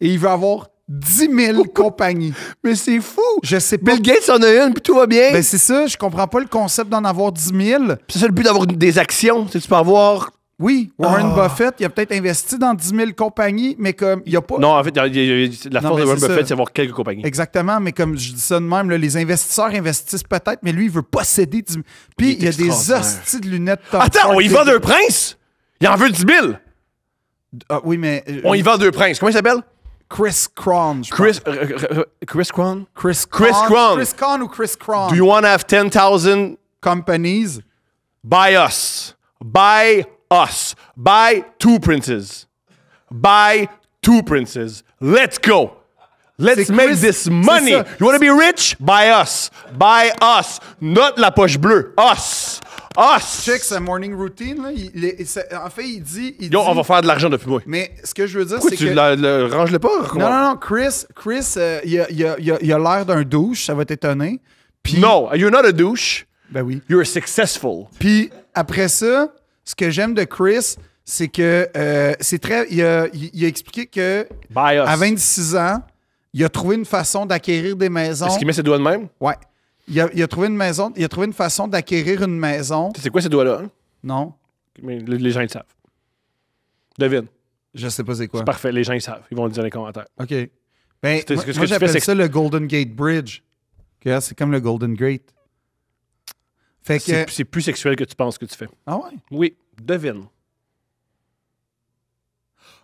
et il veut avoir 10 000 compagnies. Mais c'est fou! Je sais pas. Bill Gates en a une, puis tout va bien. Ben c'est ça, je comprends pas le concept d'en avoir 10 000. Puis c'est ça le but d'avoir des actions. Sais, tu peux avoir. Oui, Warren Ah. Buffett, il a peut-être investi dans 10 000 compagnies, mais comme il n'y a pas. Non, en fait, il y a- il y a- il y a- la force de Warren Buffett, c'est d'avoir quelques compagnies. Exactement, mais comme je dis ça de même, là, les investisseurs investissent peut-être, mais lui, il veut posséder 10 000. Puis Il y a des hosties de lunettes. Tom Attends, on y vend deux princes? Il en veut 10 000. Ah, oui, mais. euh, On y vend deux princes. Comment il s'appelle? Chris Cron. Chris. euh, euh, euh, Chris pense. Chris Chris Cron. Cron. Chris Cron ou Chris Cron? Do you want to have 10,000? Companies? Buy us. Buy us. Buy two princes. Buy two princes. Let's go. Let's make Chris- this money. You want to be rich? Buy us. Buy us. Not la poche bleue. Us. Us. Check sa morning routine. Là, il- il- c'est- en fait, il dit. Yo, dit- on va faire de l'argent depuis moi. Mais ce que je veux dire, c'est tu que. la- le- ranges-le pas? Non, non, non, Chris, Chris euh, il, a, l'air d'un douche, ça va t'étonner. Puis, No, you're not a douche? Ben oui. You're successful. Puis après ça, ce que j'aime de Chris, c'est que euh, c'est très. Il a, il- il a expliqué que us. à 26 ans, il a trouvé une façon d'acquérir des maisons. Est-ce qu'il met ses doigts de même? Ouais. Il a, il a trouvé une maison. Il a trouvé une façon d'acquérir une maison. C'est quoi ces doigts-là? hein? Non, Mais le- les gens, ils le savent. Devine. je sais pas c'est quoi. Parfait, les gens, ils savent. Ils vont le dire dans les commentaires. OK. Ben, moi, j'appelle c'est ça le Golden Gate Bridge. C'est comme le Golden Gate. Fait que. C'est plus sexuel que tu penses que tu fais. Ah ouais? Oui, devine.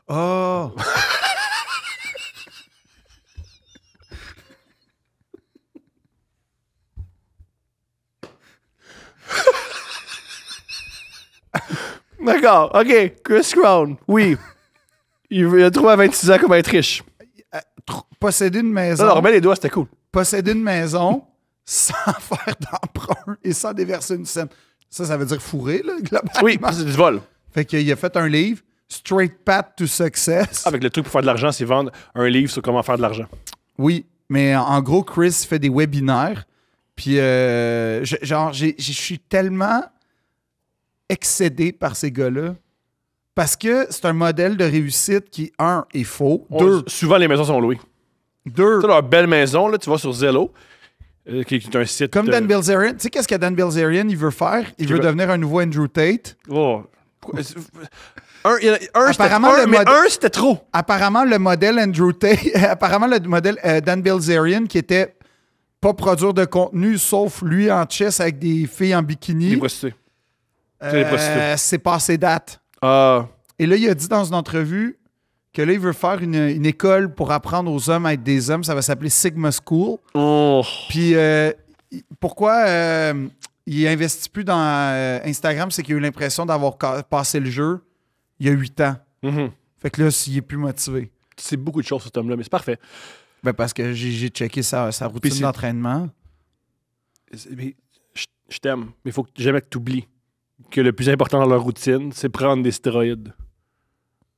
Oh! *laughs* D'accord, OK. Chris Crown, oui. il, il a trouvé à 26 ans comment être riche. Tr- posséder une maison. Non, non, remets les doigts, c'était cool. posséder une maison sans *laughs* faire d'emprunt et sans déverser une scène. Ça, ça veut dire fourrer, là, globalement. Oui, c'est du vol. Fait qu'il a fait un livre, Straight Path to Success. Avec le truc pour faire de l'argent, c'est vendre un livre sur comment faire de l'argent. Oui, mais en gros, Chris fait des webinaires. Puis, euh, je- genre, j'ai- je suis tellement excédé par ces gars-là. Parce que c'est un modèle de réussite qui, un, est faux. On- deux, souvent, les maisons sont louées. deux Tu leur belle maison, là, tu vas sur Zillow, euh, qui est un site. comme euh, Dan Bilzerian. Tu sais qu'est-ce que Dan Bilzerian, il veut faire? Il veut devenir un nouveau Andrew Tate. Oh. C'est- Un, Apparemment, un, le mais mode- un, c'était trop. apparemment le modèle Andrew Tate, *laughs* apparemment le modèle euh, Dan Bilzerian qui était pas produire de contenu sauf lui en chess avec des filles en bikini. Les prostituées. c'est des euh, c'est passé date. Ah. Et là, il a dit dans une entrevue que là, il veut faire une, une école pour apprendre aux hommes à être des hommes. Ça va s'appeler Sigma School. Oh. Puis euh, pourquoi euh, il investit plus dans euh, Instagram, c'est qu'il a eu l'impression d'avoir passé le jeu il y a huit ans. Mhm. Fait que là, il est plus motivé. C'est beaucoup de choses, cet homme-là, mais c'est parfait. Ben parce que j'ai checké sa, sa routine d'entraînement. Je t'aime, mais il faut que jamais que tu oublies que le plus important dans leur routine, c'est prendre des stéroïdes.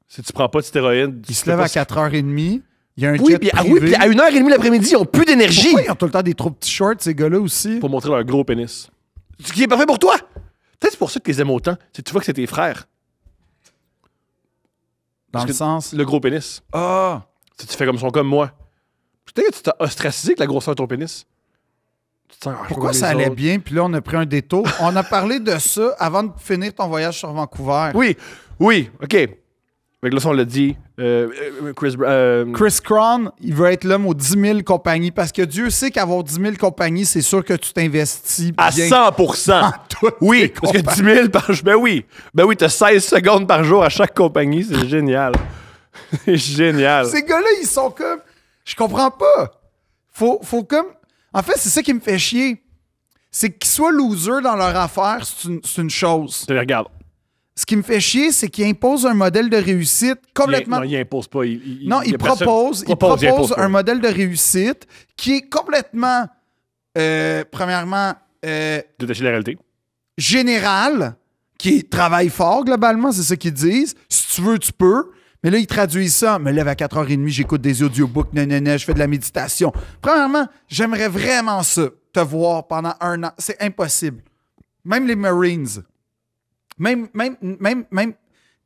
Si tu prends pas de stéroïdes, Ils se lèvent à 4h30. Il y a un Oui, jet puis, ah oui, puis à 1h30 l'après-midi, ils ont plus d'énergie Pourquoi ils ont tout le temps des trop petits shorts, ces gars-là aussi? pour montrer leur gros pénis. Ce qui est parfait pour toi. Peut-être c'est pour ça que tu les aimes autant. C'est tu vois que c'est tes frères, Dans parce le sens. le gros pénis. Ah! Tu, tu fais comme son comme moi. Peut-être que tu t'as ostracisé avec la grosseur de ton pénis. Tu te sens, ah, Pourquoi ça allait autres. bien, puis là, on a pris un détour? on a parlé de ça avant de finir ton voyage sur Vancouver. Oui, oui, OK. Fait que là, on l'a dit. Euh, euh, Chris... Euh, Chris Cron, il veut être l'homme aux 10 000 compagnies parce que Dieu sait qu'avoir 10 000 compagnies, c'est sûr que tu t'investis à bien 100 en toutes Oui, parce que compagnies. 10 000 par jour. Ben oui. Ben oui, t'as 16 secondes par jour à chaque compagnie. C'est génial. *laughs* C'est génial. Ces gars-là, ils sont comme. Je comprends pas. Faut, faut comme. En fait, c'est ça qui me fait chier. C'est qu'ils soient losers dans leur affaire, c'est une, c'est une chose. Tu regardes. Ce qui me fait chier, c'est qu'ils imposent un modèle de réussite complètement. Il, non, il impose pas. Il, il- Non, il ça- propose, il propose, impose un modèle de réussite qui est complètement, euh, premièrement, euh, Détacher de la réalité. général, qui est travail fort globalement, c'est ça qu'ils disent. Si tu veux, tu peux. Mais là, ils traduisent ça. Me lève à 4h30, j'écoute des audiobooks, nanana, je fais de la méditation. Premièrement, j'aimerais vraiment ça, te voir pendant un an. C'est impossible. Même les Marines, même, même, même, même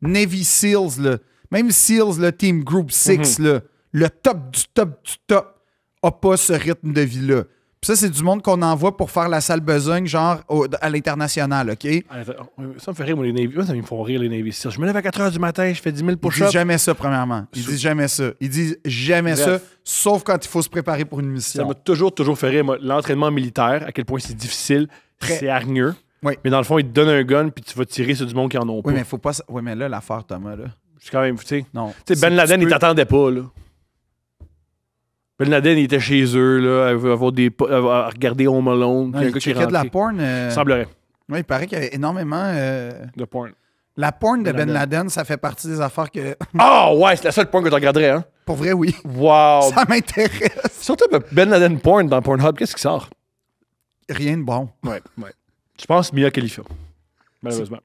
Navy SEALs, là, même SEALs, le Team Group 6, là, le top du top du top, a pas ce rythme de vie-là. Puis ça, c'est du monde qu'on envoie pour faire la sale besogne, genre au- à l'international, OK? Ils Ah, attends, Ça me fait rire, moi, les Navy. Moi, ça me font rire, les Navy Seals. Je me lève à 4 h du matin, je fais 10 000 disent push-ups. jamais ça, premièrement. Ils disent jamais ça. Ils disent jamais Bref. ça, sauf quand il faut se préparer pour une Ça mission. m'a toujours, toujours fait rire, l'entraînement militaire, à quel point c'est difficile, c'est hargneux. Oui. Mais dans le fond, ils te donnent un gun, puis tu vas tirer sur du monde qui en ont pas. Oui, mais faut pas. Oui, mais là, l'affaire, Thomas, là. C'est quand même, tu sais. Non. Tu sais, Ben Laden, tu il peux- t'attendait pas, là. Ben Laden, il était chez eux, là, à avoir des, po- à regarder Home Alone. Non, il gars qui de la porn. euh, Semblerait. Oui, il paraît qu'il y a énormément. euh, De porn. La porn de Ben Ben Laden. Laden, ça fait partie des affaires que. Ah, ouais, c'est la seule porn que tu regarderais, hein. Pour vrai, oui. Wow. Ça m'intéresse. Surtout Ben Laden porn dans Pornhub, qu'est-ce qui sort? Rien de bon. Ouais, ouais. Je pense Mia Khalifa. Malheureusement.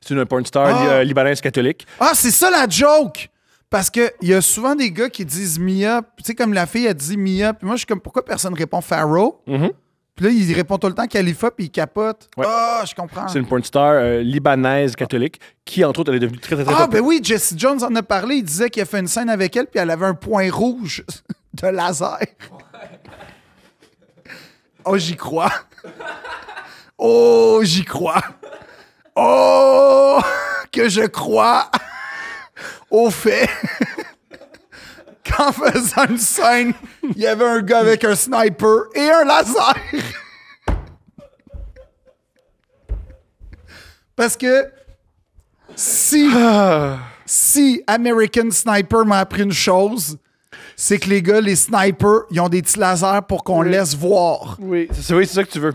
C'est une porn star Ah! euh, libanaise catholique. Ah, c'est ça la joke! Parce qu'il y a souvent des gars qui disent Mia. Tu sais, comme la fille, elle dit Mia. Puis moi, je suis comme, pourquoi personne répond Pharaoh? Mhm. Puis là, il répond tout le temps Khalifa, puis il capote. Ouais. Ah, je comprends. C'est une porn star euh, libanaise catholique qui, entre autres, elle est devenue très, très, très Ah, ben oui, Jesse Jones en a parlé. Il disait qu'il a fait une scène avec elle, puis elle avait un point rouge *laughs* de laser. Oh, j'y crois. *laughs* Oh, j'y crois. Oh, que je crois au fait *laughs* qu'en faisant une scène, il y avait un gars avec un sniper et un laser. *laughs* Parce que si, si American Sniper m'a appris une chose, c'est que les gars, les snipers, ils ont des petits lasers pour qu'on laisse voir. Oui, c'est oui, ça que tu veux.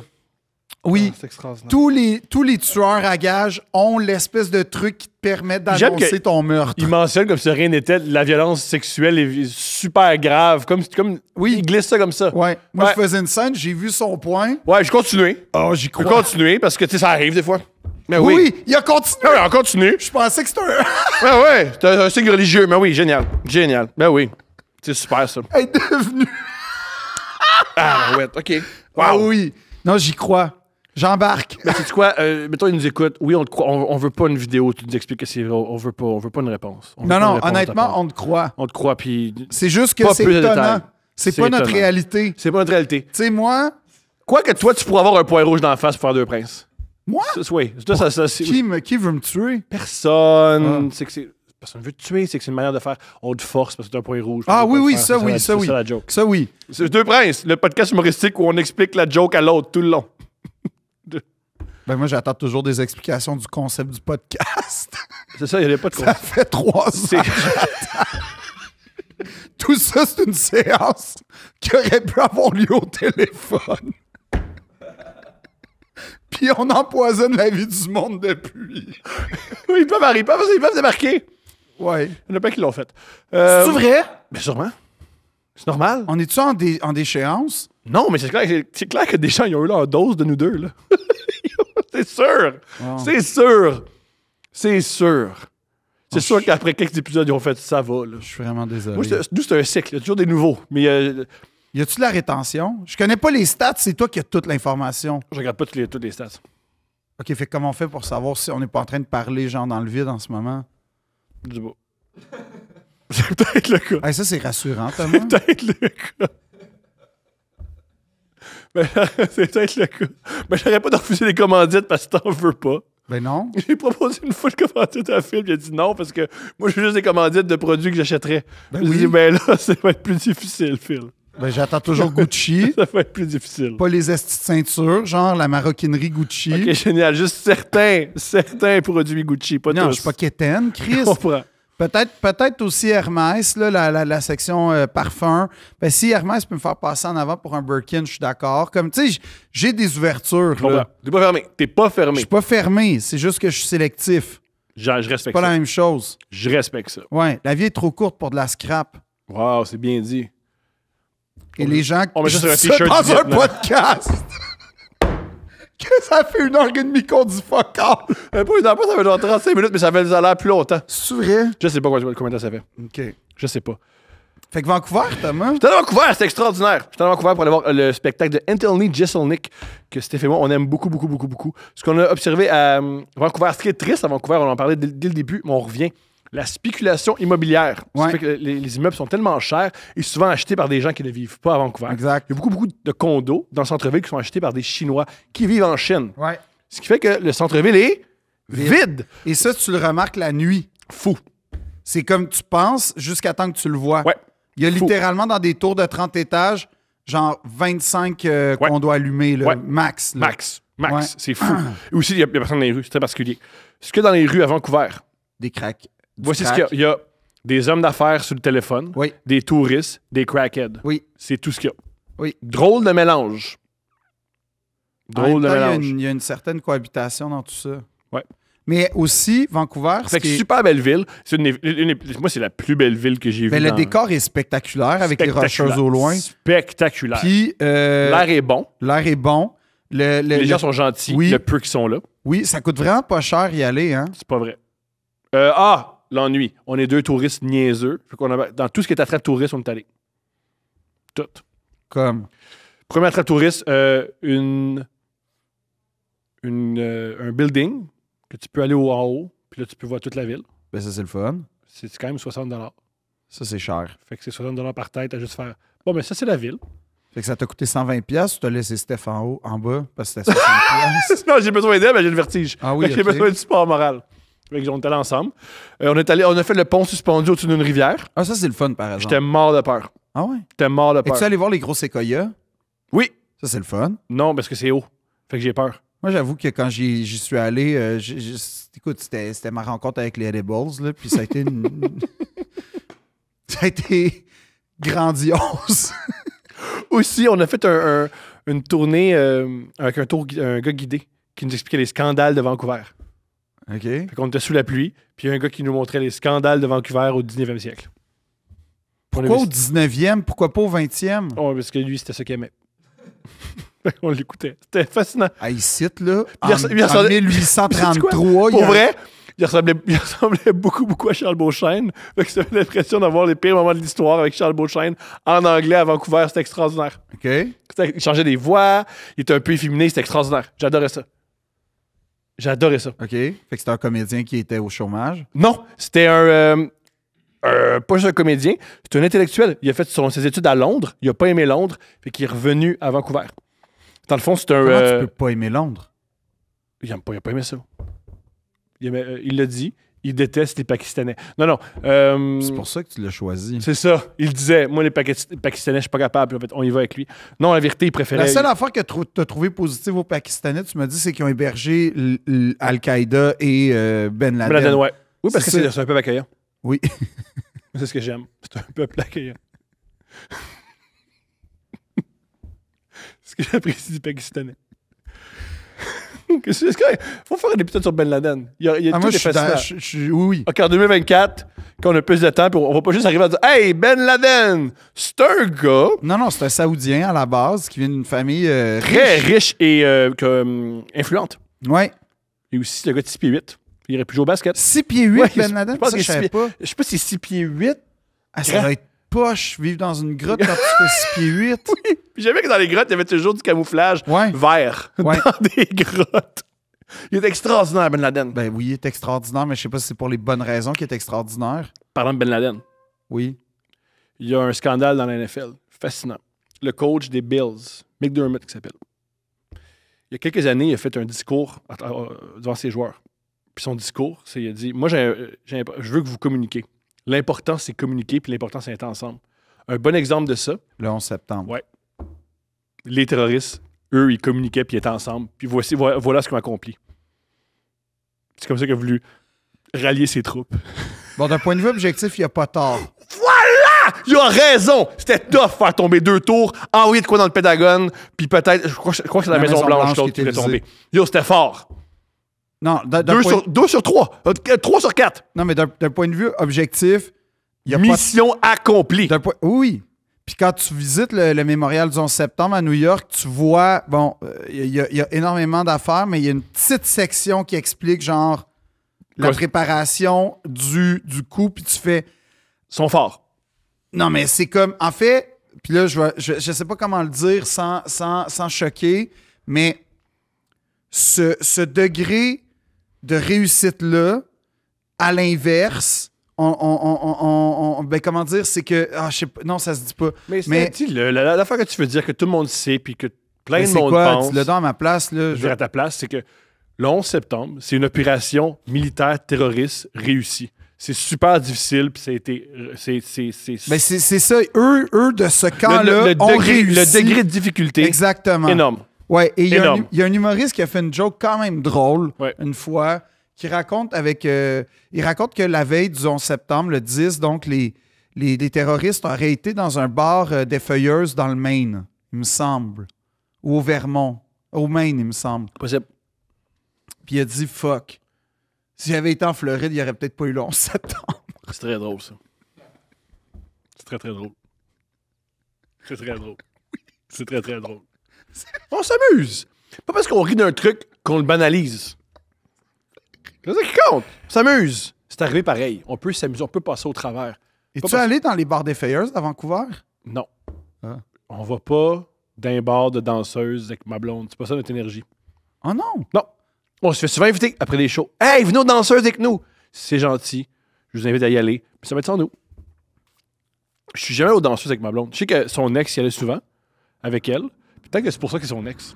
Oui. Ah. Tous les, tous les tueurs à gages ont l'espèce de truc qui te permet d'annoncer ton meurtre. Il mentionne comme si rien n'était la violence sexuelle est super grave. Comme, comme, Oui. Il glisse ça comme ça. Ouais. Moi, Ouais. je faisais une scène, j'ai vu son point. Ouais, je continue. Oh, j'y Je peux crois. continuer parce que tu sais, ça arrive des fois. Mais Oui. oui. il a continué. Ah oui, on continue. Je pensais que c'était un. Ouais, ouais. C'est un signe religieux. Mais oui, génial. Génial. Ben oui. C'est super ça. être devenu. Ah, ouais, OK. Ah Wow. oui. Non, j'y crois. J'embarque. Mais sais quoi? Euh, mettons, ils nous écoutent. Oui, on te croit. On, on veut pas une vidéo. Tu nous expliques que c'est vrai. On veut pas, on veut pas une réponse. On Non, non, réponse honnêtement, on te croit. On te croit, puis C'est juste que Pas c'est étonnant. C'est pas notre réalité. Tu c'est pas notre réalité. sais, moi, Quoi que toi, tu pourrais avoir un point rouge dans la face pour faire deux princes. moi, oui. Qui, me, qui veut me tuer? Personne. C'est que c'est. Personne veut te tuer, c'est que c'est une manière de faire. On te force parce que c'est un point rouge. Ah oui, oui, faire. ça, C'est oui, ça, c'est oui. ça la joke. Ça, oui. C'est Deux Princes, le podcast humoristique où on explique la joke à l'autre tout le long. *laughs* Ben moi, j'attends toujours des explications du concept du podcast. C'est ça, il n'y a pas de Ça fait trois ans. C'est- *laughs* Tout ça, c'est une séance qui aurait pu avoir lieu au téléphone. Puis on empoisonne la vie du monde depuis. Oui, *laughs* ils peuvent arriver, ils peuvent, ils peuvent débarquer. Ouais. Il y en a pas qui l'ont fait. Euh, C'est vrai? Mais sûrement. C'est normal. On est-tu en, dé- en déchéance? Non, mais c'est clair, c'est clair que des gens ils ont eu leur dose de nous deux. là. *laughs* c'est sûr. Wow. C'est sûr. C'est sûr. C'est Oh, sûr qu'après quelques épisodes, ils ont fait ça va. Là. Je suis vraiment désolé. Moi, c'est- nous, c'est un cycle. Il y a toujours des nouveaux. Mais euh, Y a-tu de la rétention? Je connais pas les stats, c'est toi qui as toute l'information. je regarde pas les, tous les stats. OK, fait comment on fait pour savoir si on n'est pas en train de parler genre dans le vide en ce moment? Je. *laughs* C'est peut-être le cas. Hey, ça, c'est rassurant, Thomas. C'est peut-être le cas. Mais, *laughs* c'est peut-être le cas. Mais j'aurais pas de refuser les commandites parce que t'en veux pas. ben non. *laughs* J'ai proposé une fois de commandite à Phil, il a dit non parce que moi, je veux juste des commandites de produits que j'achèterais. Ben J'ai oui. dit, ben là, ça va être plus difficile, Phil. Ben j'attends toujours Gucci. *laughs* Ça va être plus difficile. pas les estis de ceinture, genre la maroquinerie Gucci. Ok, génial. Juste certains, certains produits Gucci, pas non, tous. je suis pas quétaine, Chris. *laughs* Je comprends. Peut-être peut-être aussi Hermès, là, la, la- la section euh, parfum. Ben, si Hermès peut me faire passer en avant pour un Birkin, je suis d'accord. Comme, tu sais, j'ai des ouvertures. Je là. T'es pas fermé. T'es pas Je fermé. suis pas fermé, c'est juste que je suis sélectif. Je, je respecte pas la ça. même chose. Je respecte ça. Ouais, la vie est trop courte pour de la scrap. Wow, c'est bien dit. Et les gens on met ça dans un podcast. *laughs* que ça fait une heure et demie qu'on dit fuck off. Euh, pas une heure, ça fait genre 35 minutes, mais ça fait l'air plus longtemps. C'est vrai? Je sais pas combien combien de temps ça fait. OK. Je sais pas. Fait que Vancouver, Thomas? J'étais à Vancouver, c'était extraordinaire. J'étais à Vancouver pour aller voir euh, le spectacle de Anthony Jeselnik, que Steph et moi, on aime beaucoup, beaucoup, beaucoup, beaucoup. Ce qu'on a observé à euh, Vancouver, ce qui est triste à Vancouver, on en parlait dès, dès le début, mais on revient. La spéculation immobilière. Ouais. fait que les, les immeubles sont tellement chers et souvent achetés par des gens qui ne vivent pas à Vancouver. Exact. Il y a beaucoup, beaucoup de condos dans le centre-ville qui sont achetés par des Chinois qui vivent en Chine. Ouais. Ce qui fait que le centre-ville est vide. Et ça, tu le remarques la nuit. Fou. C'est comme tu penses jusqu'à temps que tu le vois. Ouais. Il y a Fou. littéralement dans des tours de 30 étages, genre 25 euh, Ouais. là, Ouais. max. là. Max. Max. Ouais. C'est fou. Et aussi, il y a a personne dans les rues. C'est très particulier. Ce que dans les rues à Vancouver, Des cracks. Voici ce qu'il y a. Il y a des hommes d'affaires sur le téléphone, Oui, des touristes, des crackheads. oui. C'est tout ce qu'il y a. Oui. Drôle de mélange. Drôle de temps, mélange. Il y, a une certaine cohabitation dans tout ça. Ouais. Mais aussi, Vancouver, Fait que super belle ville. C'est une une moi, c'est la plus belle ville que j'ai vue. ben, le dans- décor est spectaculaire avec les rocheuses au loin. Spectaculaire. Puis euh, L'air est bon. l'air est bon. Le, le- Les le- gens sont gentils. oui. Le peu qui sont là. Oui, ça coûte vraiment pas cher y aller. Hein? C'est pas vrai. Euh, ah, l'ennui. On est deux touristes niaiseux. Fait qu'on a- dans tout ce qui est attrait touriste, on est allé. Tout. Comme? Premier attrait touriste, euh, une, une, euh, un building que tu peux aller au en haut, puis là, tu peux voir toute la ville. Ben, ça, c'est le fun. C'est quand même 60 Ça, c'est cher. Fait que c'est 60 par tête à juste faire. Bon, mais ça, c'est la ville. Fait que ça t'a coûté 120$ pièces ou t'as laissé Steph en haut, en bas, parce que c'était 60$. *laughs* piastres? non, j'ai besoin d'elle, mais j'ai le vertige. Ah oui, Fait que J'ai ok. besoin du sport moral. Fait que on est allés ensemble. Euh, on, est allé, on a fait le pont suspendu au-dessus d'une rivière. Ah, ça, c'est le fun, par exemple. J'étais mort de peur. Ah ouais? J'étais mort de peur. Es-tu allé voir les gros séquoias? Oui. Ça, c'est le fun. Non, parce que c'est haut. Fait que j'ai peur. Moi, j'avoue que quand j'y j'y suis allé, euh, écoute, c'était c'était ma rencontre avec les Edibles, là, puis ça a été une... *laughs* ça a été grandiose. *laughs* Aussi, on a fait un- un- une tournée euh, avec un, tour, un gars guidé qui nous expliquait les scandales de Vancouver. OK. Fait qu'on était sous la pluie, puis il y a un gars qui nous montrait les scandales de Vancouver au 19e siècle. On Pourquoi au 19e? Pourquoi pas au 20e? Oh, parce que lui, c'était ce qu'il aimait. *laughs* Qu'on l'écoutait. C'était fascinant. À ici, là, en, Il en ressemblait- 1833, *laughs* il y Pour a- vrai, il ressemblait, *laughs* il ressemblait beaucoup, beaucoup à Charles Beauchesne. Fait que j'avais l'impression d'avoir les pires moments de l'histoire avec Charles Beauchesne en anglais à Vancouver. C'était extraordinaire. OK. Il changeait des voix, il était un peu efféminé, c'était extraordinaire. J'adorais ça. J'adorais ça. OK. Fait que c'était un comédien qui était au chômage? Non, c'était un. euh, euh, pas juste un comédien, c'est un intellectuel. Il a fait son- ses études à Londres. Il a pas aimé Londres, fait qu'il est revenu à Vancouver. Dans le fond, c'est un. Comment euh, tu peux pas aimer Londres? il n'a pas, il a pas aimé ça. Il aimait- euh, il l'a dit, il déteste les Pakistanais. Non, non. euh, C'est pour ça que tu l'as choisi. c'est ça. Il disait, moi, les Pakist- Pakistanais, je suis pas capable. Puis en fait, on y va avec lui. Non, la vérité, il préférait. La seule affaire que tu as trouvé positive aux Pakistanais, tu m'as dit, c'est qu'ils ont hébergé Al-Qaïda et euh, Ben Laden. Ben Laden, ouais. Oui, parce que c'est un peuple accueillant. Oui. *laughs* C'est ce que j'aime. C'est un peuple accueillant. *laughs* ce que j'apprécie du Pakistanais. Qu'est-ce *laughs* que c'est? Faut faire un épisode sur Ben Laden. Il y a, il y a Ah, tout moi, je suis dans- je- Oui, oui. OK, en 2024, quand on a plus de temps, puis on, va pas juste arriver à dire Hey, Ben Laden, c'est un gars Non, non, c'est un Saoudien à la base qui vient d'une famille euh, très riche. riche et euh, comme, influente. Ouais. Et aussi, le gars de 6 pieds 8. Il aurait pu jouer au basket. 6 pieds 8, Ouais, Ben je Laden? pense Ça, que je savais six pas. Je sais pas si c'est 6 pieds 8. Ah, ça doit être poche, vivre dans une grotte quand tu fais 6 pieds 8. *laughs* Puis j'aimais que dans les grottes, il y avait toujours du camouflage Ouais. vert Ouais. *laughs* dans des grottes. Il est extraordinaire, Ben Laden. Ben oui, il est extraordinaire, mais je sais pas si c'est pour les bonnes raisons qu'il est extraordinaire. Parlant de Ben Laden, Oui. il y a un scandale dans la NFL. Fascinant. Le coach des Bills, McDermott, qui s'appelle. Il y a quelques années, il a fait un discours à- devant ses joueurs. Puis son discours, c'est il a dit Moi, un- je veux que vous communiquiez. L'important, c'est communiquer, puis l'important, c'est être ensemble. Un bon exemple de ça, Le 11 septembre. Ouais. les terroristes, eux, ils communiquaient, puis ils étaient ensemble. Puis voici, voilà, voilà ce qu'ils ont accompli. C'est comme ça qu'il a voulu rallier ses troupes. Bon, d'un point de vue objectif, il a pas tort. Il a raison! C'était tough faire tomber deux tours, envoyer de quoi dans le Pentagone, puis peut-être, je crois, je crois que c'est la, La Maison, Maison Blanche, qui était visée. Yo, c'était fort. Non, d'un d'un Deux point... sur, deux sur trois. Euh, Trois sur quatre. non mais d'un d'un point de vue objectif, il y a pas Mission accomplie. D'un point- Oui. Puis quand tu visites le, le mémorial du 11 septembre à New York, tu vois, bon, euh, il y, a- il y a énormément d'affaires, mais il y a une petite section qui explique, genre, la préparation du, du coup, puis tu fais. Ils sont forts. Non, mais c'est comme. En fait, puis là, je, je, je sais pas comment le dire sans, sans, sans choquer, mais ce, ce degré de réussite-là, à l'inverse, on, on- on- on- ben, comment dire, c'est que. Ah, je sais pas. Non, ça se dit pas. Mais, Mais- dis-le, la- la- l'affaire que tu veux dire, que tout le monde sait, puis que plein Mais de monde quoi? pense. Donc à ma place, là. je je- dirais à ta place, c'est que le 11 septembre, c'est une opération militaire terroriste réussie. C'est super difficile, puis ça a été. C'est, c'est, c'est, Ben, c'est ça. Eux, eux, de ce le, camp-là, le- le ont degré, le réussi. degré de difficulté, Exactement. énorme. Ouais, et il y, a un, Énorme. il y a un humoriste qui a fait une joke quand même drôle Ouais. une fois, qui raconte avec. euh, il raconte que la veille du 11 septembre, le 10, donc les, les, les terroristes auraient été dans un bar euh, des Feuilleuses dans le Maine, il me semble. Ou au Vermont. Au Maine, il me semble. Possible. Puis il a dit fuck. S'il avait été en Floride, il n'y aurait peut-être pas eu le 11 septembre. C'est très drôle, ça. C'est très, très drôle. C'est très drôle. C'est très, très drôle. *laughs* On s'amuse. Pas parce qu'on rit d'un truc qu'on le banalise. C'est ça qui compte. On s'amuse. C'est arrivé pareil. On peut s'amuser, on peut passer au travers. Es-tu parce- allé dans les bars des Feuilleuses à Vancouver? Non. Ah. On va pas d'un bar de danseuse avec ma blonde. C'est pas ça notre énergie. Oh non! Non. On se fait souvent inviter après des shows. Hey, venez aux danseuses avec nous. C'est gentil. Je vous invite à y aller. Puis ça va être sans nous. Je suis jamais aux danseuses avec ma blonde. Je sais que son ex y allait souvent avec elle. Peut-être que c'est pour ça que c'est son ex.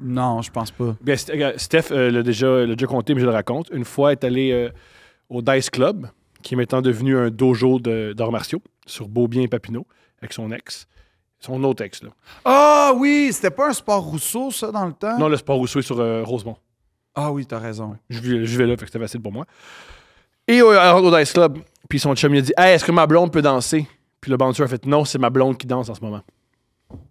Non, je pense pas. Bien, Steph euh, l'a déjà, l'a déjà compté, mais je le raconte. Une fois, elle est allée euh, au Dice Club, qui est maintenant devenu un dojo de- d'arts martiaux, sur Beaubien et Papineau, avec son ex. Son autre ex, là. Ah oui, c'était pas un sport Rousseau, ça, dans le temps? Non, le sport Rousseau est sur euh, Rosemont. Ah oui, t'as raison. Je vais, je vais là, fait que c'était facile pour moi. Et elle rentre au Dice Club, puis son chum il a dit Hey, est-ce que ma blonde peut danser? Puis le bouncer a fait Non, c'est ma blonde qui danse en ce moment.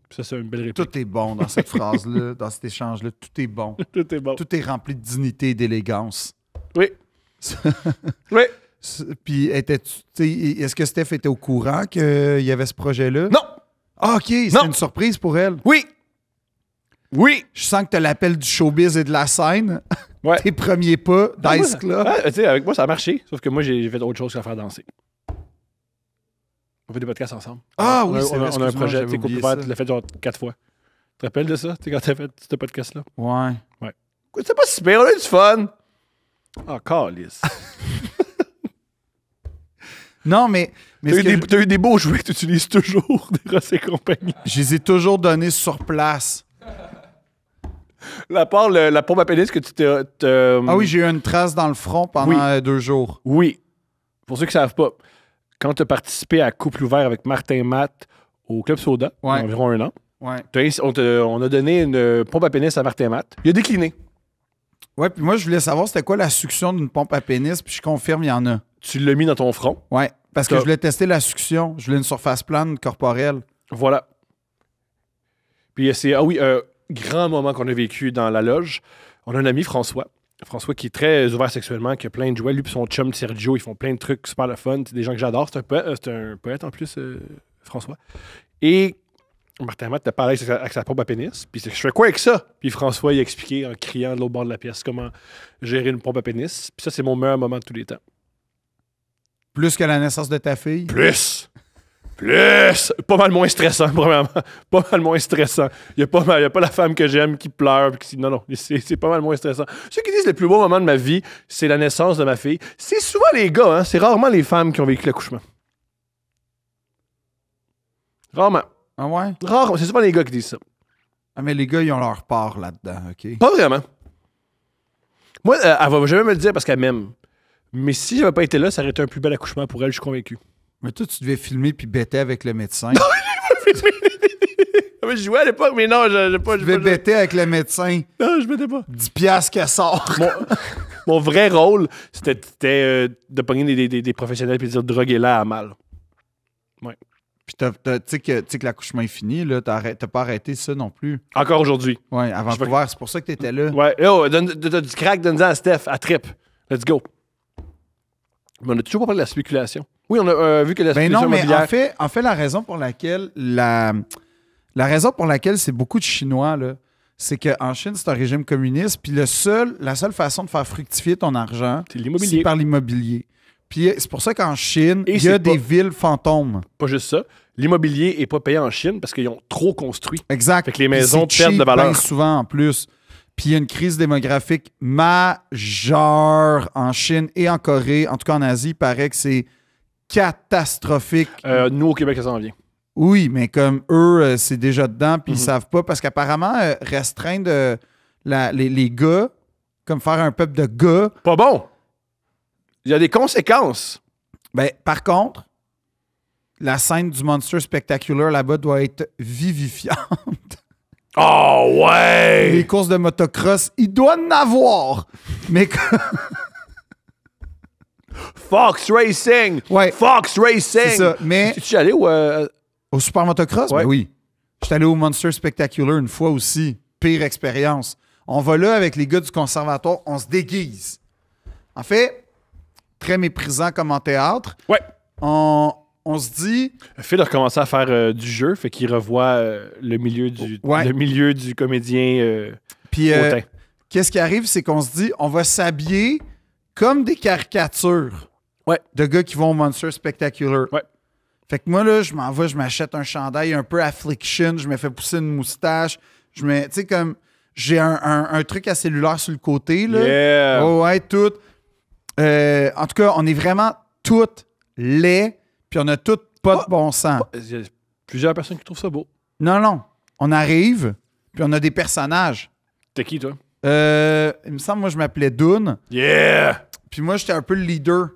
Ça, c'est une belle réplique. Tout est bon dans cette phrase-là, *laughs* dans cet échange-là. Tout est bon. *laughs* Tout est bon. Tout est rempli de dignité et d'élégance. Oui. *laughs* oui. Puis, est-ce que Steph était au courant qu'il y avait ce projet-là? Non. Ah, OK, c'est une surprise pour elle. Oui. Oui. Je sens que tu l'appel du showbiz et de la scène. Ouais. Tes premiers pas, Dice Club. ah, avec moi, ça a marché. Sauf que moi, j'ai j'ai fait autre chose qu'à faire danser. On fait des podcasts ensemble. Ah On oui, c'est vrai, on a un projet. Tu sais, tu l'as fait genre quatre fois. Tu te rappelles de ça? Tu sais, quand t'as fait ce podcast-là? Ouais. C'est pas super, on a eu du fun. Ah, calice. *laughs* Non, mais, mais T'as eu, des- t'as eu des beaux jouets que tu utilises toujours, *laughs* des Ross et compagnie. je, les ai toujours donnés sur place. La part, le- la pompe à pénis que tu t'es. t'as- Ah oui, j'ai eu une trace dans le front pendant Oui. euh, deux jours. Oui. Pour ceux qui ne savent pas, quand tu as participé à Couple ouvert avec Martin Matt au Club Soda, il y a environ un an, Ouais. on, a donné une pompe à pénis à Martin Matt. Il a décliné. Ouais, puis moi, je voulais savoir c'était quoi la succion d'une pompe à pénis, puis je confirme, il y en a. Tu l'as mis dans ton front. Ouais, parce que je voulais tester la succion. Je voulais une surface plane corporelle. Voilà. Puis c'est. Ah oui, euh, grand moment qu'on a vécu dans la loge. On a un ami, François. François qui est très ouvert sexuellement, qui a plein de jouets. Lui et son chum Sergio, ils font plein de trucs super le fun. C'est des gens que j'adore. C'est un, poète- euh, c'est un poète en plus, euh, François. Et Martin Matt t'a parlé avec sa, avec sa pompe à pénis. Puis c'est, je fais quoi avec ça? Puis François, il a expliqué en criant de l'autre bord de la pièce comment gérer une pompe à pénis. Puis ça, c'est mon meilleur moment de tous les temps. Plus que la naissance de ta fille? Plus! Plus! Pas mal moins stressant, *laughs* premièrement. Pas mal moins stressant. Il n'y a, pas mal- y a pas la femme que j'aime qui pleure. qui- non, non, c'est, c'est pas mal moins stressant. Ceux qui disent le plus beau moment de ma vie, c'est la naissance de ma fille. C'est souvent les gars, hein? c'est rarement les femmes qui ont vécu l'accouchement. Rarement. Ah ouais? Rarement. C'est souvent les gars qui disent ça. Ah, mais les gars, ils ont leur part là-dedans, OK? Pas vraiment. Moi, euh, elle va jamais me le dire parce qu'elle m'aime. Mais si j'avais pas été là, ça aurait été un plus bel accouchement pour elle, je suis convaincu. Mais toi, tu devais filmer puis bêter avec le médecin. *laughs* Ah, je jouais à l'époque, mais non, je, je, pas, tu je, devais bêter avec le médecin. non, je m'étais pas. 10 piastres qu'elle sort. *laughs* Mon, mon vrai rôle, c'était euh, de pogner des, des- des- des professionnels et de dire droguez-la à mal. Puis t'as- t'as- tu sais que, l'accouchement est fini, là. T'as pas arrêté ça non plus. Encore aujourd'hui. Ouais, à Vancouver, c'est pour ça que t'étais là. Ouais. Donne, donne- du crack, donne-en à Steph, à Trip. Let's go. Mais on a toujours pas parlé de la spéculation. Oui, on a euh, vu que la Ben non, mais immobilière. en fait, en fait, la raison pour laquelle la, la raison pour laquelle c'est beaucoup de Chinois, là, c'est qu'en Chine, c'est un régime communiste, puis le seul, la seule façon de faire fructifier ton argent, c'est par l'immobilier. Puis c'est pour ça qu'en Chine, il y a des pas- villes fantômes. Pas juste ça. L'immobilier est pas payé en Chine parce qu'ils ont trop construit. Exact. Fait que les maisons c'est perdent de valeur. bien souvent en plus. Puis il y a une crise démographique majeure en Chine et en Corée. En tout cas, en Asie, il paraît que c'est catastrophique. Euh, nous, au Québec, ça s'en vient. Oui, mais comme eux, euh, c'est déjà dedans, puis ils Mhm. savent pas, parce qu'apparemment, euh, restreindre la- les, les gars, comme faire un peuple de gars, Pas bon. Il y a des conséquences. ben, par contre, la scène du Monster Spectacular là-bas doit être vivifiante. Oh, *laughs* ouais! Les courses de motocross, il doit en avoir. Mais *laughs* Fox Racing! Ouais. Fox Racing! c'est ça. Mais Tu es allé ou. euh, au Super Motocross, Ouais. ben oui. J'étais allé au Monster Spectacular une fois aussi. Pire expérience. On va là avec les gars du conservatoire, on se déguise. En fait, très méprisant comme en théâtre. Ouais. On, on se dit, Phil a recommencé à faire euh, du jeu, fait qu'il revoit euh, le, milieu du, Ouais. le milieu du comédien euh, puis qu'est-ce qui arrive, c'est qu'on se dit, on va s'habiller comme des caricatures Ouais. de gars qui vont au Monster Spectacular. Ouais. Fait que moi, là, je m'en vais, je m'achète un chandail un peu affliction, je me fais pousser une moustache, je me. Tu sais, comme. J'ai un, un- un truc à cellulaire sur le côté, là. Yeah! Oh, ouais, tout. Euh, en tout cas, on est vraiment toutes laids, puis on a toutes pas de bon sens. Il y a plusieurs personnes qui trouvent ça beau. Non, non. On arrive, puis on a des personnages. T'es qui, toi? Euh, il me semble, moi, je m'appelais Dune. Yeah! Puis moi, j'étais un peu le leader.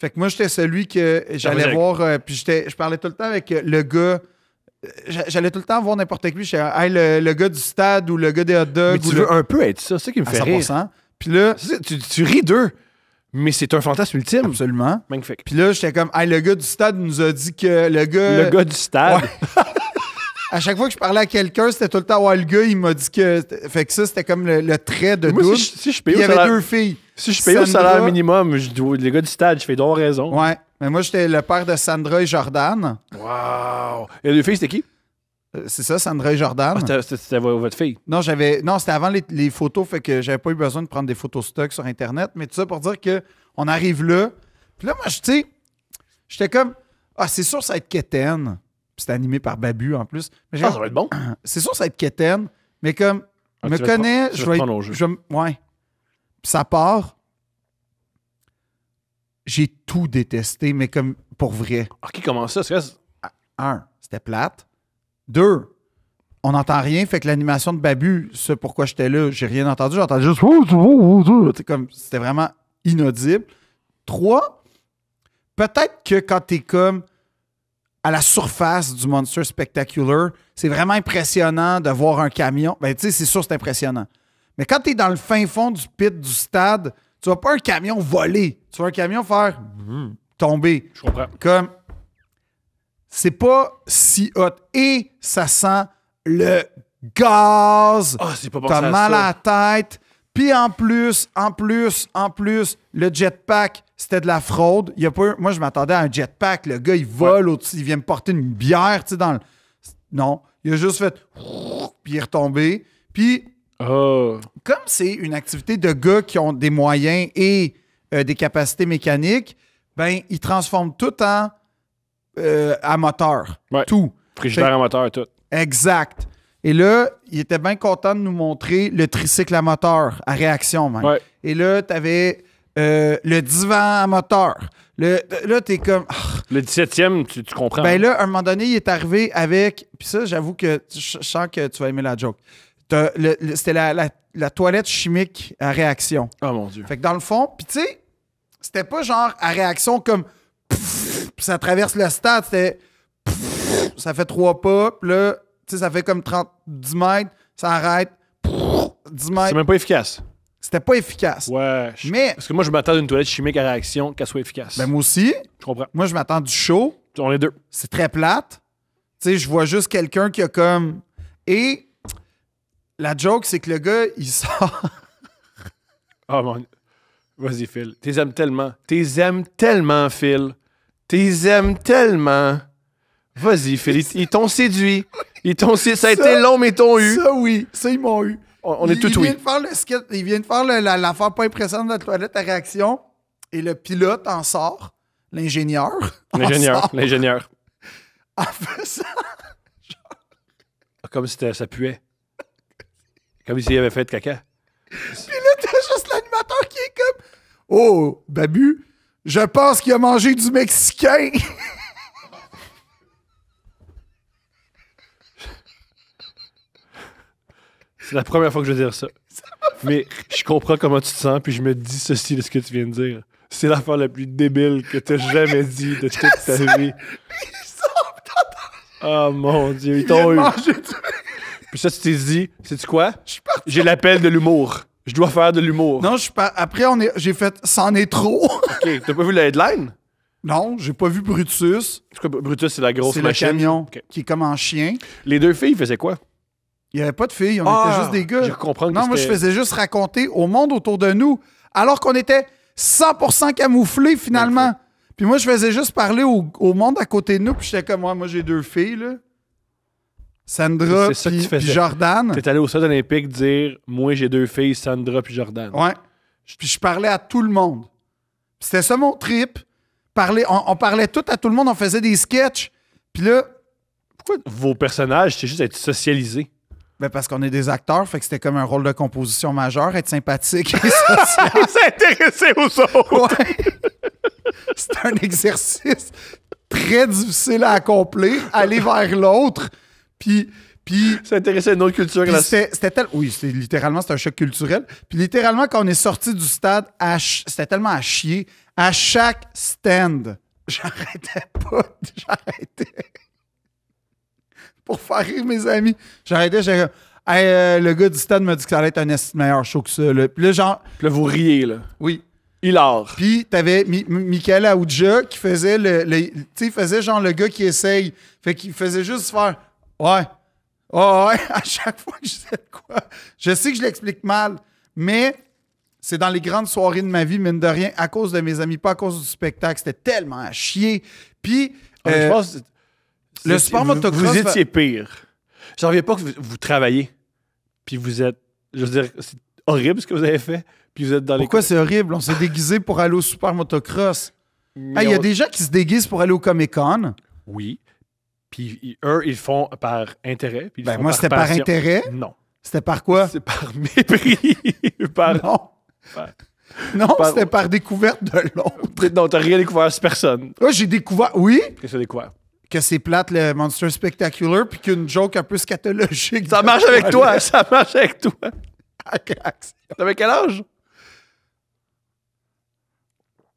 Fait que moi, j'étais celui que j'allais vas-y. voir. euh, puis je parlais tout le temps avec euh, le gars. j'a- J'allais tout le temps voir n'importe qui. J'étais hey, le, le gars du stade ou le gars des hot dogs. Mais ou tu le- veux un peu être ça, c'est ça qui me à fait rire. 100%. Puis là, Tu, tu ris d'eux, mais c'est un fantasme ultime. absolument. Magnifique. Puis là, j'étais comme, hey, le gars du stade nous a dit que le gars. Le gars du stade. Ouais. *laughs* À chaque fois que je parlais à quelqu'un, c'était tout le temps, ouais, le gars, il m'a dit que. Fait que ça, c'était comme le, le trait de doute. si je, si je Puis paye il y avait salaire, deux filles. si je paye au salaire minimum, je les gars du stade, je fais donc raison. Ouais. Mais moi, j'étais le père de Sandra et Jordan. Wow! Et les deux filles, c'était qui? Euh, C'est ça, Sandra et Jordan. Ah, c'était- c'était c'était vo- votre fille. Non, j'avais. Non, c'était avant les, les photos, fait que j'avais pas eu besoin de prendre des photos stock sur Internet. Mais tout ça pour dire que on arrive là. Puis là, moi, je- tu sais, j'étais comme. Ah, c'est sûr, ça va être Keten. C'était animé par Babu en plus. Mais Ah, ça va être bon. *clears throat* c'est sûr, ça va être Keten. Mais comme. Ah, je me connais, je vais. être- je ouais. Puis ça part. J'ai tout détesté, mais comme pour vrai. Ok, comment ça? C'est que- Un, c'était plate. Deux, on n'entend rien, fait que l'animation de Babu, c'est pourquoi j'étais là, j'ai rien entendu, j'entendais juste. Comme C'était vraiment inaudible. Trois, peut-être que quand t'es comme à la surface du Monster Spectacular, c'est vraiment impressionnant de voir un camion. Ben, tu sais, c'est sûr, c'est impressionnant. Mais quand t'es dans le fin fond du pit du stade, tu vas pas un camion voler. Tu vas un camion faire tomber Je comprends. comme c'est pas si hot et ça sent le gaz, Ah, c'est pas bon t'as mal à la tête. Puis en plus, en plus, en plus, le jetpack, c'était de la fraude. Il y a pas eu- Moi, je m'attendais à un jetpack. Le gars, il vole au-dessus, il vient me porter une bière, tu sais, dans le... Non, il a juste fait... *laughs* Puis il est retombé. Puis Oh. comme c'est une activité de gars qui ont des moyens et euh, des capacités mécaniques, ben, ils transforment tout en euh, à moteur. Ouais. Tout. Frigidaire à moteur, tout. Exact. Et là, il était bien content de nous montrer le tricycle à moteur, à réaction même. Ouais. Et là, tu avais le divan à moteur. Le, là, tu es comme. ah, Le 17e, tu, tu comprends. ben là, à un moment donné, il est arrivé avec. Puis ça, j'avoue que je sens que tu vas aimer la joke. T'as le- le- C'était la, la- la toilette chimique à réaction. oh mon Dieu. Fait que dans le fond, puis tu sais, c'était pas genre à réaction comme. pff, ça traverse le stade, c'était. Ça fait trois pas, puis là, sais, ça fait comme 30, 10 mètres, ça arrête. pff, 10 C'est mètres. même pas efficace. C'était pas efficace. Ouais. je- Mais, Parce que moi, je m'attends d'une toilette chimique à réaction qu'elle soit efficace. ben moi aussi, je comprends. moi, je m'attends du show. On est deux. c'est très plate. Tu sais, je vois juste quelqu'un qui a comme. Et la joke, c'est que le gars, il *laughs* sort. Oh mon Vas-y, Phil. T'es aimes tellement. T'es aimes tellement, Phil. T'es aimes tellement. Vas-y, Phil. Ils t'ont séduit. Ils t'ont Ça a Ça- été long, mais ils t'ont eu. Ça, oui. Ça, ils m'ont eu. On, on est il, tout il oui. vient de faire le sketch- il vient de faire le- la- l'affaire pas impressionnante de la toilette à réaction. Et le pilote en sort. L'ingénieur. L'ingénieur. L'ingénieur. *laughs* en faisant- *laughs* Comme si ça puait. Comme s'il avait fait de caca. Puis là, t'as juste l'animateur qui est comme Oh, Babu, je pense qu'il a mangé du Mexicain. C'est la première fois que je veux dire ça. Mais je comprends comment tu te sens, puis je me dis ceci de ce que tu viens de dire. C'est l'affaire la plus débile que t'as jamais dit de toute ta vie. Oh mon dieu, ils t'ont eu. Puis ça, tu t'es dit, sais-tu quoi? J'ai l'appel de l'humour. Je dois faire de l'humour. Non, je suis pas. Après, on est... j'ai fait C'en est trop. *laughs* Ok, t'as pas vu la headline? non, j'ai pas vu Brutus. Brutus, c'est la grosse C'est le machine. camion qui est comme en chien. Les deux filles faisaient quoi? Il y avait pas de filles, on Ah, était juste des gars. je comprends que non, moi, je faisais juste raconter au monde autour de nous, alors qu'on était 100% camouflés finalement. Puis moi, je faisais juste parler au, au monde à côté de nous, puis j'étais comme, ouais, moi, j'ai deux filles, là. Sandra puis Jordan. T'es allé au stade olympique dire Moi, j'ai deux filles, Sandra puis Jordan. Ouais. Puis je parlais à tout le monde. C'était ça mon trip. Parler, on, on parlait tout à tout le monde, on faisait des sketchs. Puis là, Pourquoi vos personnages, c'est juste être socialisés? Ben parce qu'on est des acteurs, fait que c'était comme un rôle de composition majeur, être sympathique et *laughs* social. S'intéresser aux autres! Ouais. *laughs* C'est un exercice très difficile à accomplir, aller vers l'autre. Puis, puis, S'intéresser à une autre culture. c'était tel- oui, c'était littéralement c'est un choc culturel. Puis littéralement quand on est sorti du stade, c'était tellement à chier. À chaque stand, *laughs* j'arrêtais pas, j'arrêtais pour faire rire mes amis. J'arrêtais, j'étais Hey, euh, le gars du stade m'a dit que ça allait être un meilleur show que ça. Là. Puis là, genre, Puis là, vous riez, là. oui. Hilar. Puis t'avais Mi- Mi- Michael Aoudja qui faisait le. le- tu sais, il faisait genre le gars qui essaye. Fait qu'il faisait juste faire Ouais. Ouais, ouais, *laughs* à chaque fois que je disais de quoi. Je sais que je l'explique mal, mais c'est dans les grandes soirées de ma vie, mine de rien, à cause de mes amis, pas à cause du spectacle. C'était tellement à chier. Puis. Ah, euh, je pense que c'est- le c'est- sport vous- motocross Vous étiez pire. J'en reviens pas que vous, vous travaillez. Puis vous êtes. Je veux dire, c'est horrible ce que vous avez fait. Puis vous êtes dans pourquoi c'est horrible? On s'est déguisé pour aller au super motocross. les. Ah, Il y a on- des gens qui se déguisent pour aller au Comic Con. Oui. Puis eux, ils font par intérêt. Puis ils Ben, font moi, c'était par intérêt? Non. C'était par quoi? C'est par mépris. *laughs* par... Non. Ouais. Non, Par- c'était par découverte de l'autre. Non, t'as rien découvert sur personne. Là, j'ai découvert, oui, Qu'est-ce que découvert? Que c'est plate le Monster Spectacular, puis qu'une joke un peu scatologique. Ça marche avec toi. Ça marche avec toi. *laughs* T'avais quel âge?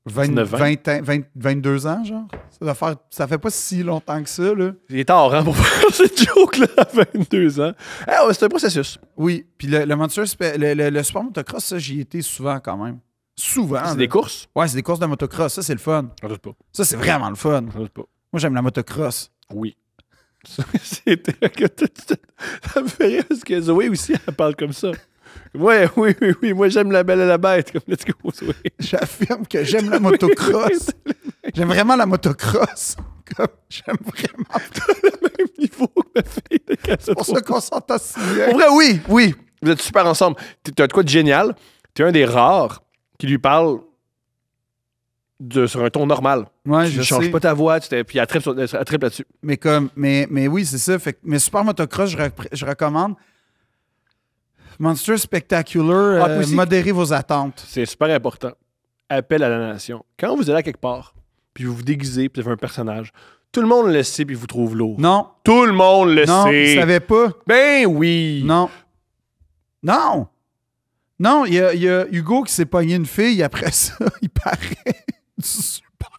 20, 19 ans. 20 ans, 20 22 ans, genre. Ça, doit faire, ça fait pas si longtemps que ça, là. Il est tard, hein, pour *laughs* faire cette joke-là à 22 ans. Ah ouais, c'est un processus. Oui, puis le, le Monster le, le- le Super Motocross, ça, j'y étais souvent quand même. Souvent. c'est des courses? Ouais, c'est des courses de motocross. Ça, c'est le fun. J'en doute pas. Ça, c'est vraiment le fun. Doute pas. Moi, j'aime la motocross. Oui. *laughs* C'était ça me fait rire parce que Zoé aussi, elle parle comme ça. Ouais, oui, oui, oui, moi j'aime la belle et la bête. Comme let's go, Zoé. J'affirme que j'aime la motocross. *laughs* J'aime vraiment la motocross. Comme, J'aime vraiment. *laughs* Même niveau que ma fille de C'est pour ça qu'on s'entend si bien. Pour vrai, oui, oui. Vous êtes super ensemble. T'es- T'as de quoi de génial? T'es un des rares qui lui parle de, sur un ton normal. Ouais, tu je ne changes sais. pas ta voix, tu puis elle sur- elle tripe là-dessus. Mais comme, mais, mais oui, c'est ça. Fait que- mais Super Motocross, je, je recommande. Monster Spectacular, Ah, euh, modérez vos attentes. C'est super important. Appel à la nation. Quand vous allez à quelque part, puis vous vous déguisez, puis vous avez un personnage, tout le monde le sait, puis vous trouve lourd. Non, Tout le monde le non, sait. je savais pas. Ben oui. Non. Non. Non, il y, y a Hugo qui s'est pogné une fille après *laughs* ça, il paraît super.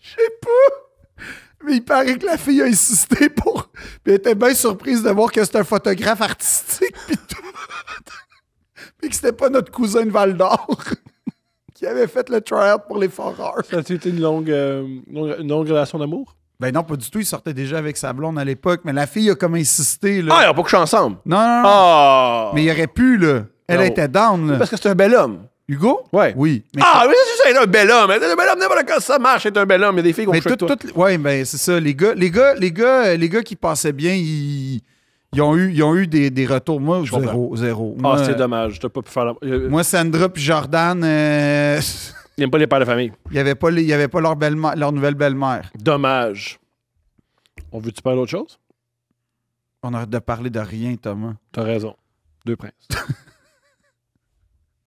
Je sais pas. Mais il paraît que la fille a insisté pour. Puis elle était bien surprise de voir que c'était un photographe artistique puis tout. Puis que c'était pas notre cousin de Val d'Or *laughs* qui avait fait le try-out pour les Foreurs. Ça a été une longue, euh, longue- une longue relation d'amour? Ben non, pas du tout. Il sortait déjà avec sa blonde à l'époque, mais la fille a comme insisté. Là. Ah, ils n'ont pas couché ensemble? Non, non, non. Ah! Mais il aurait pu, là. Elle Non. était down, là. Parce que c'est un bel homme. Hugo? Ouais. Oui. Mais, Ah, mais c'est un bel homme. Un bel homme, n'importe quand ça marche, c'est un bel homme. Il y a des filles qui ont mais tout, tout- ouais, ben c'est ça. Les gars, les gars, les gars, euh, les gars qui passaient bien, ils, ils ont eu, ils ont eu des, des retours. Moi, Je zéro, zéro. Ah, c'est euh, dommage. T'as pas pu faire la... euh, Moi, Sandra puis Jordan, euh, Il n'aime pas les pères de famille. *laughs* il n'y avait pas, les- il y avait pas leur, belle-mère- leur nouvelle belle-mère. Dommage. On veut-tu parler d'autre chose? On arrête de parler de rien, Thomas. T'as raison. Deux princes. *laughs*